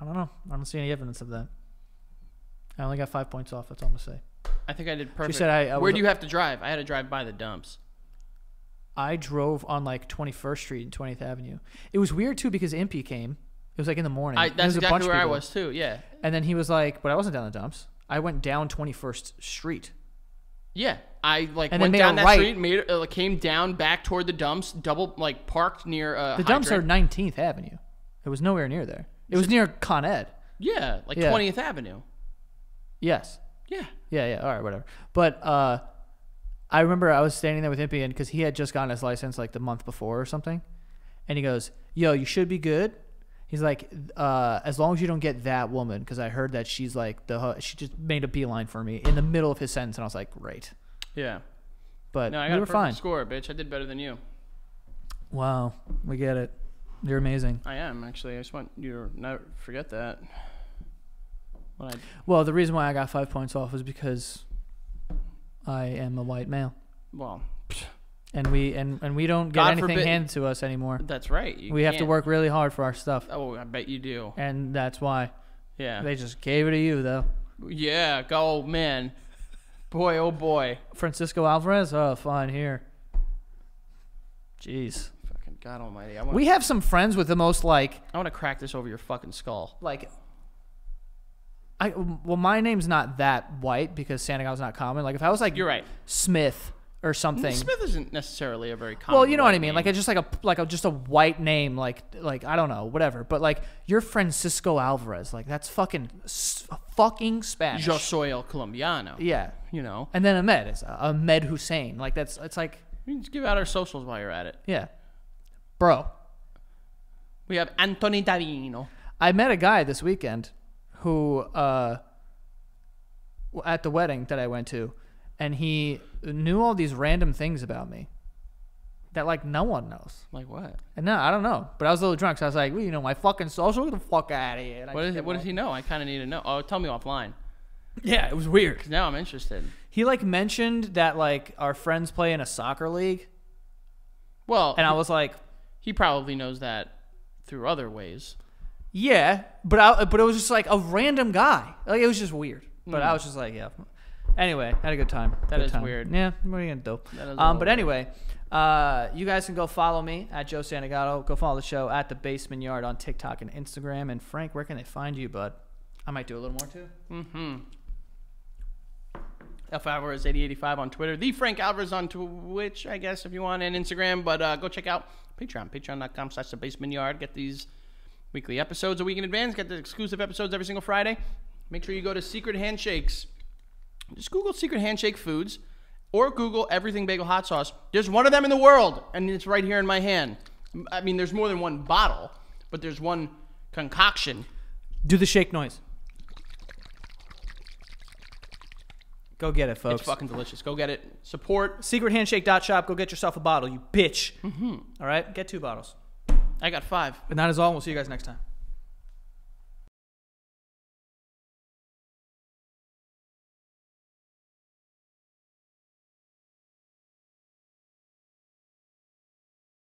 I don't know. I don't see any evidence of that. I only got five points off. That's all I'm gonna say. I think I did perfect. said I- I Where do you have to drive? I had to drive by the dumps. I drove on like 21st Street and 20th Avenue. It was weird too because Impy came. It was like in the morning. I, that's there was a bunch exactly where I was too. Yeah, And then he was like, "But I wasn't down the dumps. I went down 21st Street." yeah. I like And went down that right. street, made uh, came down back toward the dumps, double like parked near. Uh, The dumps are 19th Avenue. It was nowhere near there. It was near Con Ed. Yeah, like Yeah. Twentieth Avenue. Yes. Yeah. Yeah, yeah. All right, whatever. But uh, I remember I was standing there with Impian because he had just gotten his license like the month before or something, and he goes, "Yo, you should be good." He's like, uh, "As long as you don't get that woman," because I heard that she's like the she just made a beeline for me in the middle of his sentence, and I was like, "Great," Yeah. but No, I we got a were perfect fine. score, bitch. I did better than you. Wow, we get it. You're amazing. I am actually. I just want you to not forget that. When I, Well, the reason why I got five points off was because I am a white male, well, and we and, and we don't get God anything forbid- handed to us anymore. that's right. You We have to can't- work really hard for our stuff, Oh, I bet you do. and that's why Yeah. they just gave it to you, though. Yeah. Go, man. Boy, oh boy. Francisco Alvarez, oh, fine here. Jeez, Fucking God Almighty. I want. we have some friends with the most like I want to crack this over your fucking skull. like. I well, my name's not that white because Santagato's not common. Like if I was like You're right. Smith or something. Smith isn't necessarily a very common. Well, you know what I mean. name. Like it's just like a like a just a white name, like like I don't know, whatever. But like you're Francisco Alvarez, like that's fucking s- fucking Spanish. Yo soy el colombiano. yeah, You know. and then Ahmed is uh, Ahmed Hussein. Like that's it's like can just give out our socials while you're at it. yeah, bro. We have Anthony Davino. I met a guy this weekend who uh at the wedding that I went to, and he knew all these random things about me that like no one knows. Like what? And no, I don't know. But I was a little drunk, so I was like, well, you know, my fucking social, get the fuck out of here. And I What is What does he know? I kind of need to know. Oh, tell me offline. Yeah, it was weird. 'Cause now I'm interested. He like mentioned that like our friends play in a soccer league, Well, and I was like, he probably knows that through other ways. Yeah, but I but it was just like a random guy. Like it was just weird. But I was just like, yeah. Anyway, had a good time. Hmm. That Good is time. weird. Yeah, what are you gonna do? Um, but anyway, uh, you guys can go follow me at Joe Santagato. Go follow the show at the Basement Yard on TikTok and Instagram. And Frank, where can they find you, bud? I might do a little more too. Mm-hmm. F Alvarez eighty eighty five on Twitter. The Frank Alvarez on Twitch, I guess, if you want, and Instagram. But uh, go check out Patreon, patreon.com slash the basement yard. Get these weekly episodes a week in advance. Get the exclusive episodes every single Friday. Make sure you go to Secret Handshakes. Just Google Secret Handshake Foods or Google Everything Bagel Hot Sauce. There's one of them in the world, and it's right here in my hand. I mean, there's more than one bottle, but there's one concoction. Do the shake noise. Go get it, folks. It's fucking delicious. Go get it. Support. Secrethandshake.shop. Go get yourself a bottle, you bitch. Mm-hmm. All right? Get two bottles. I got five. And that is all. We'll see you guys next time.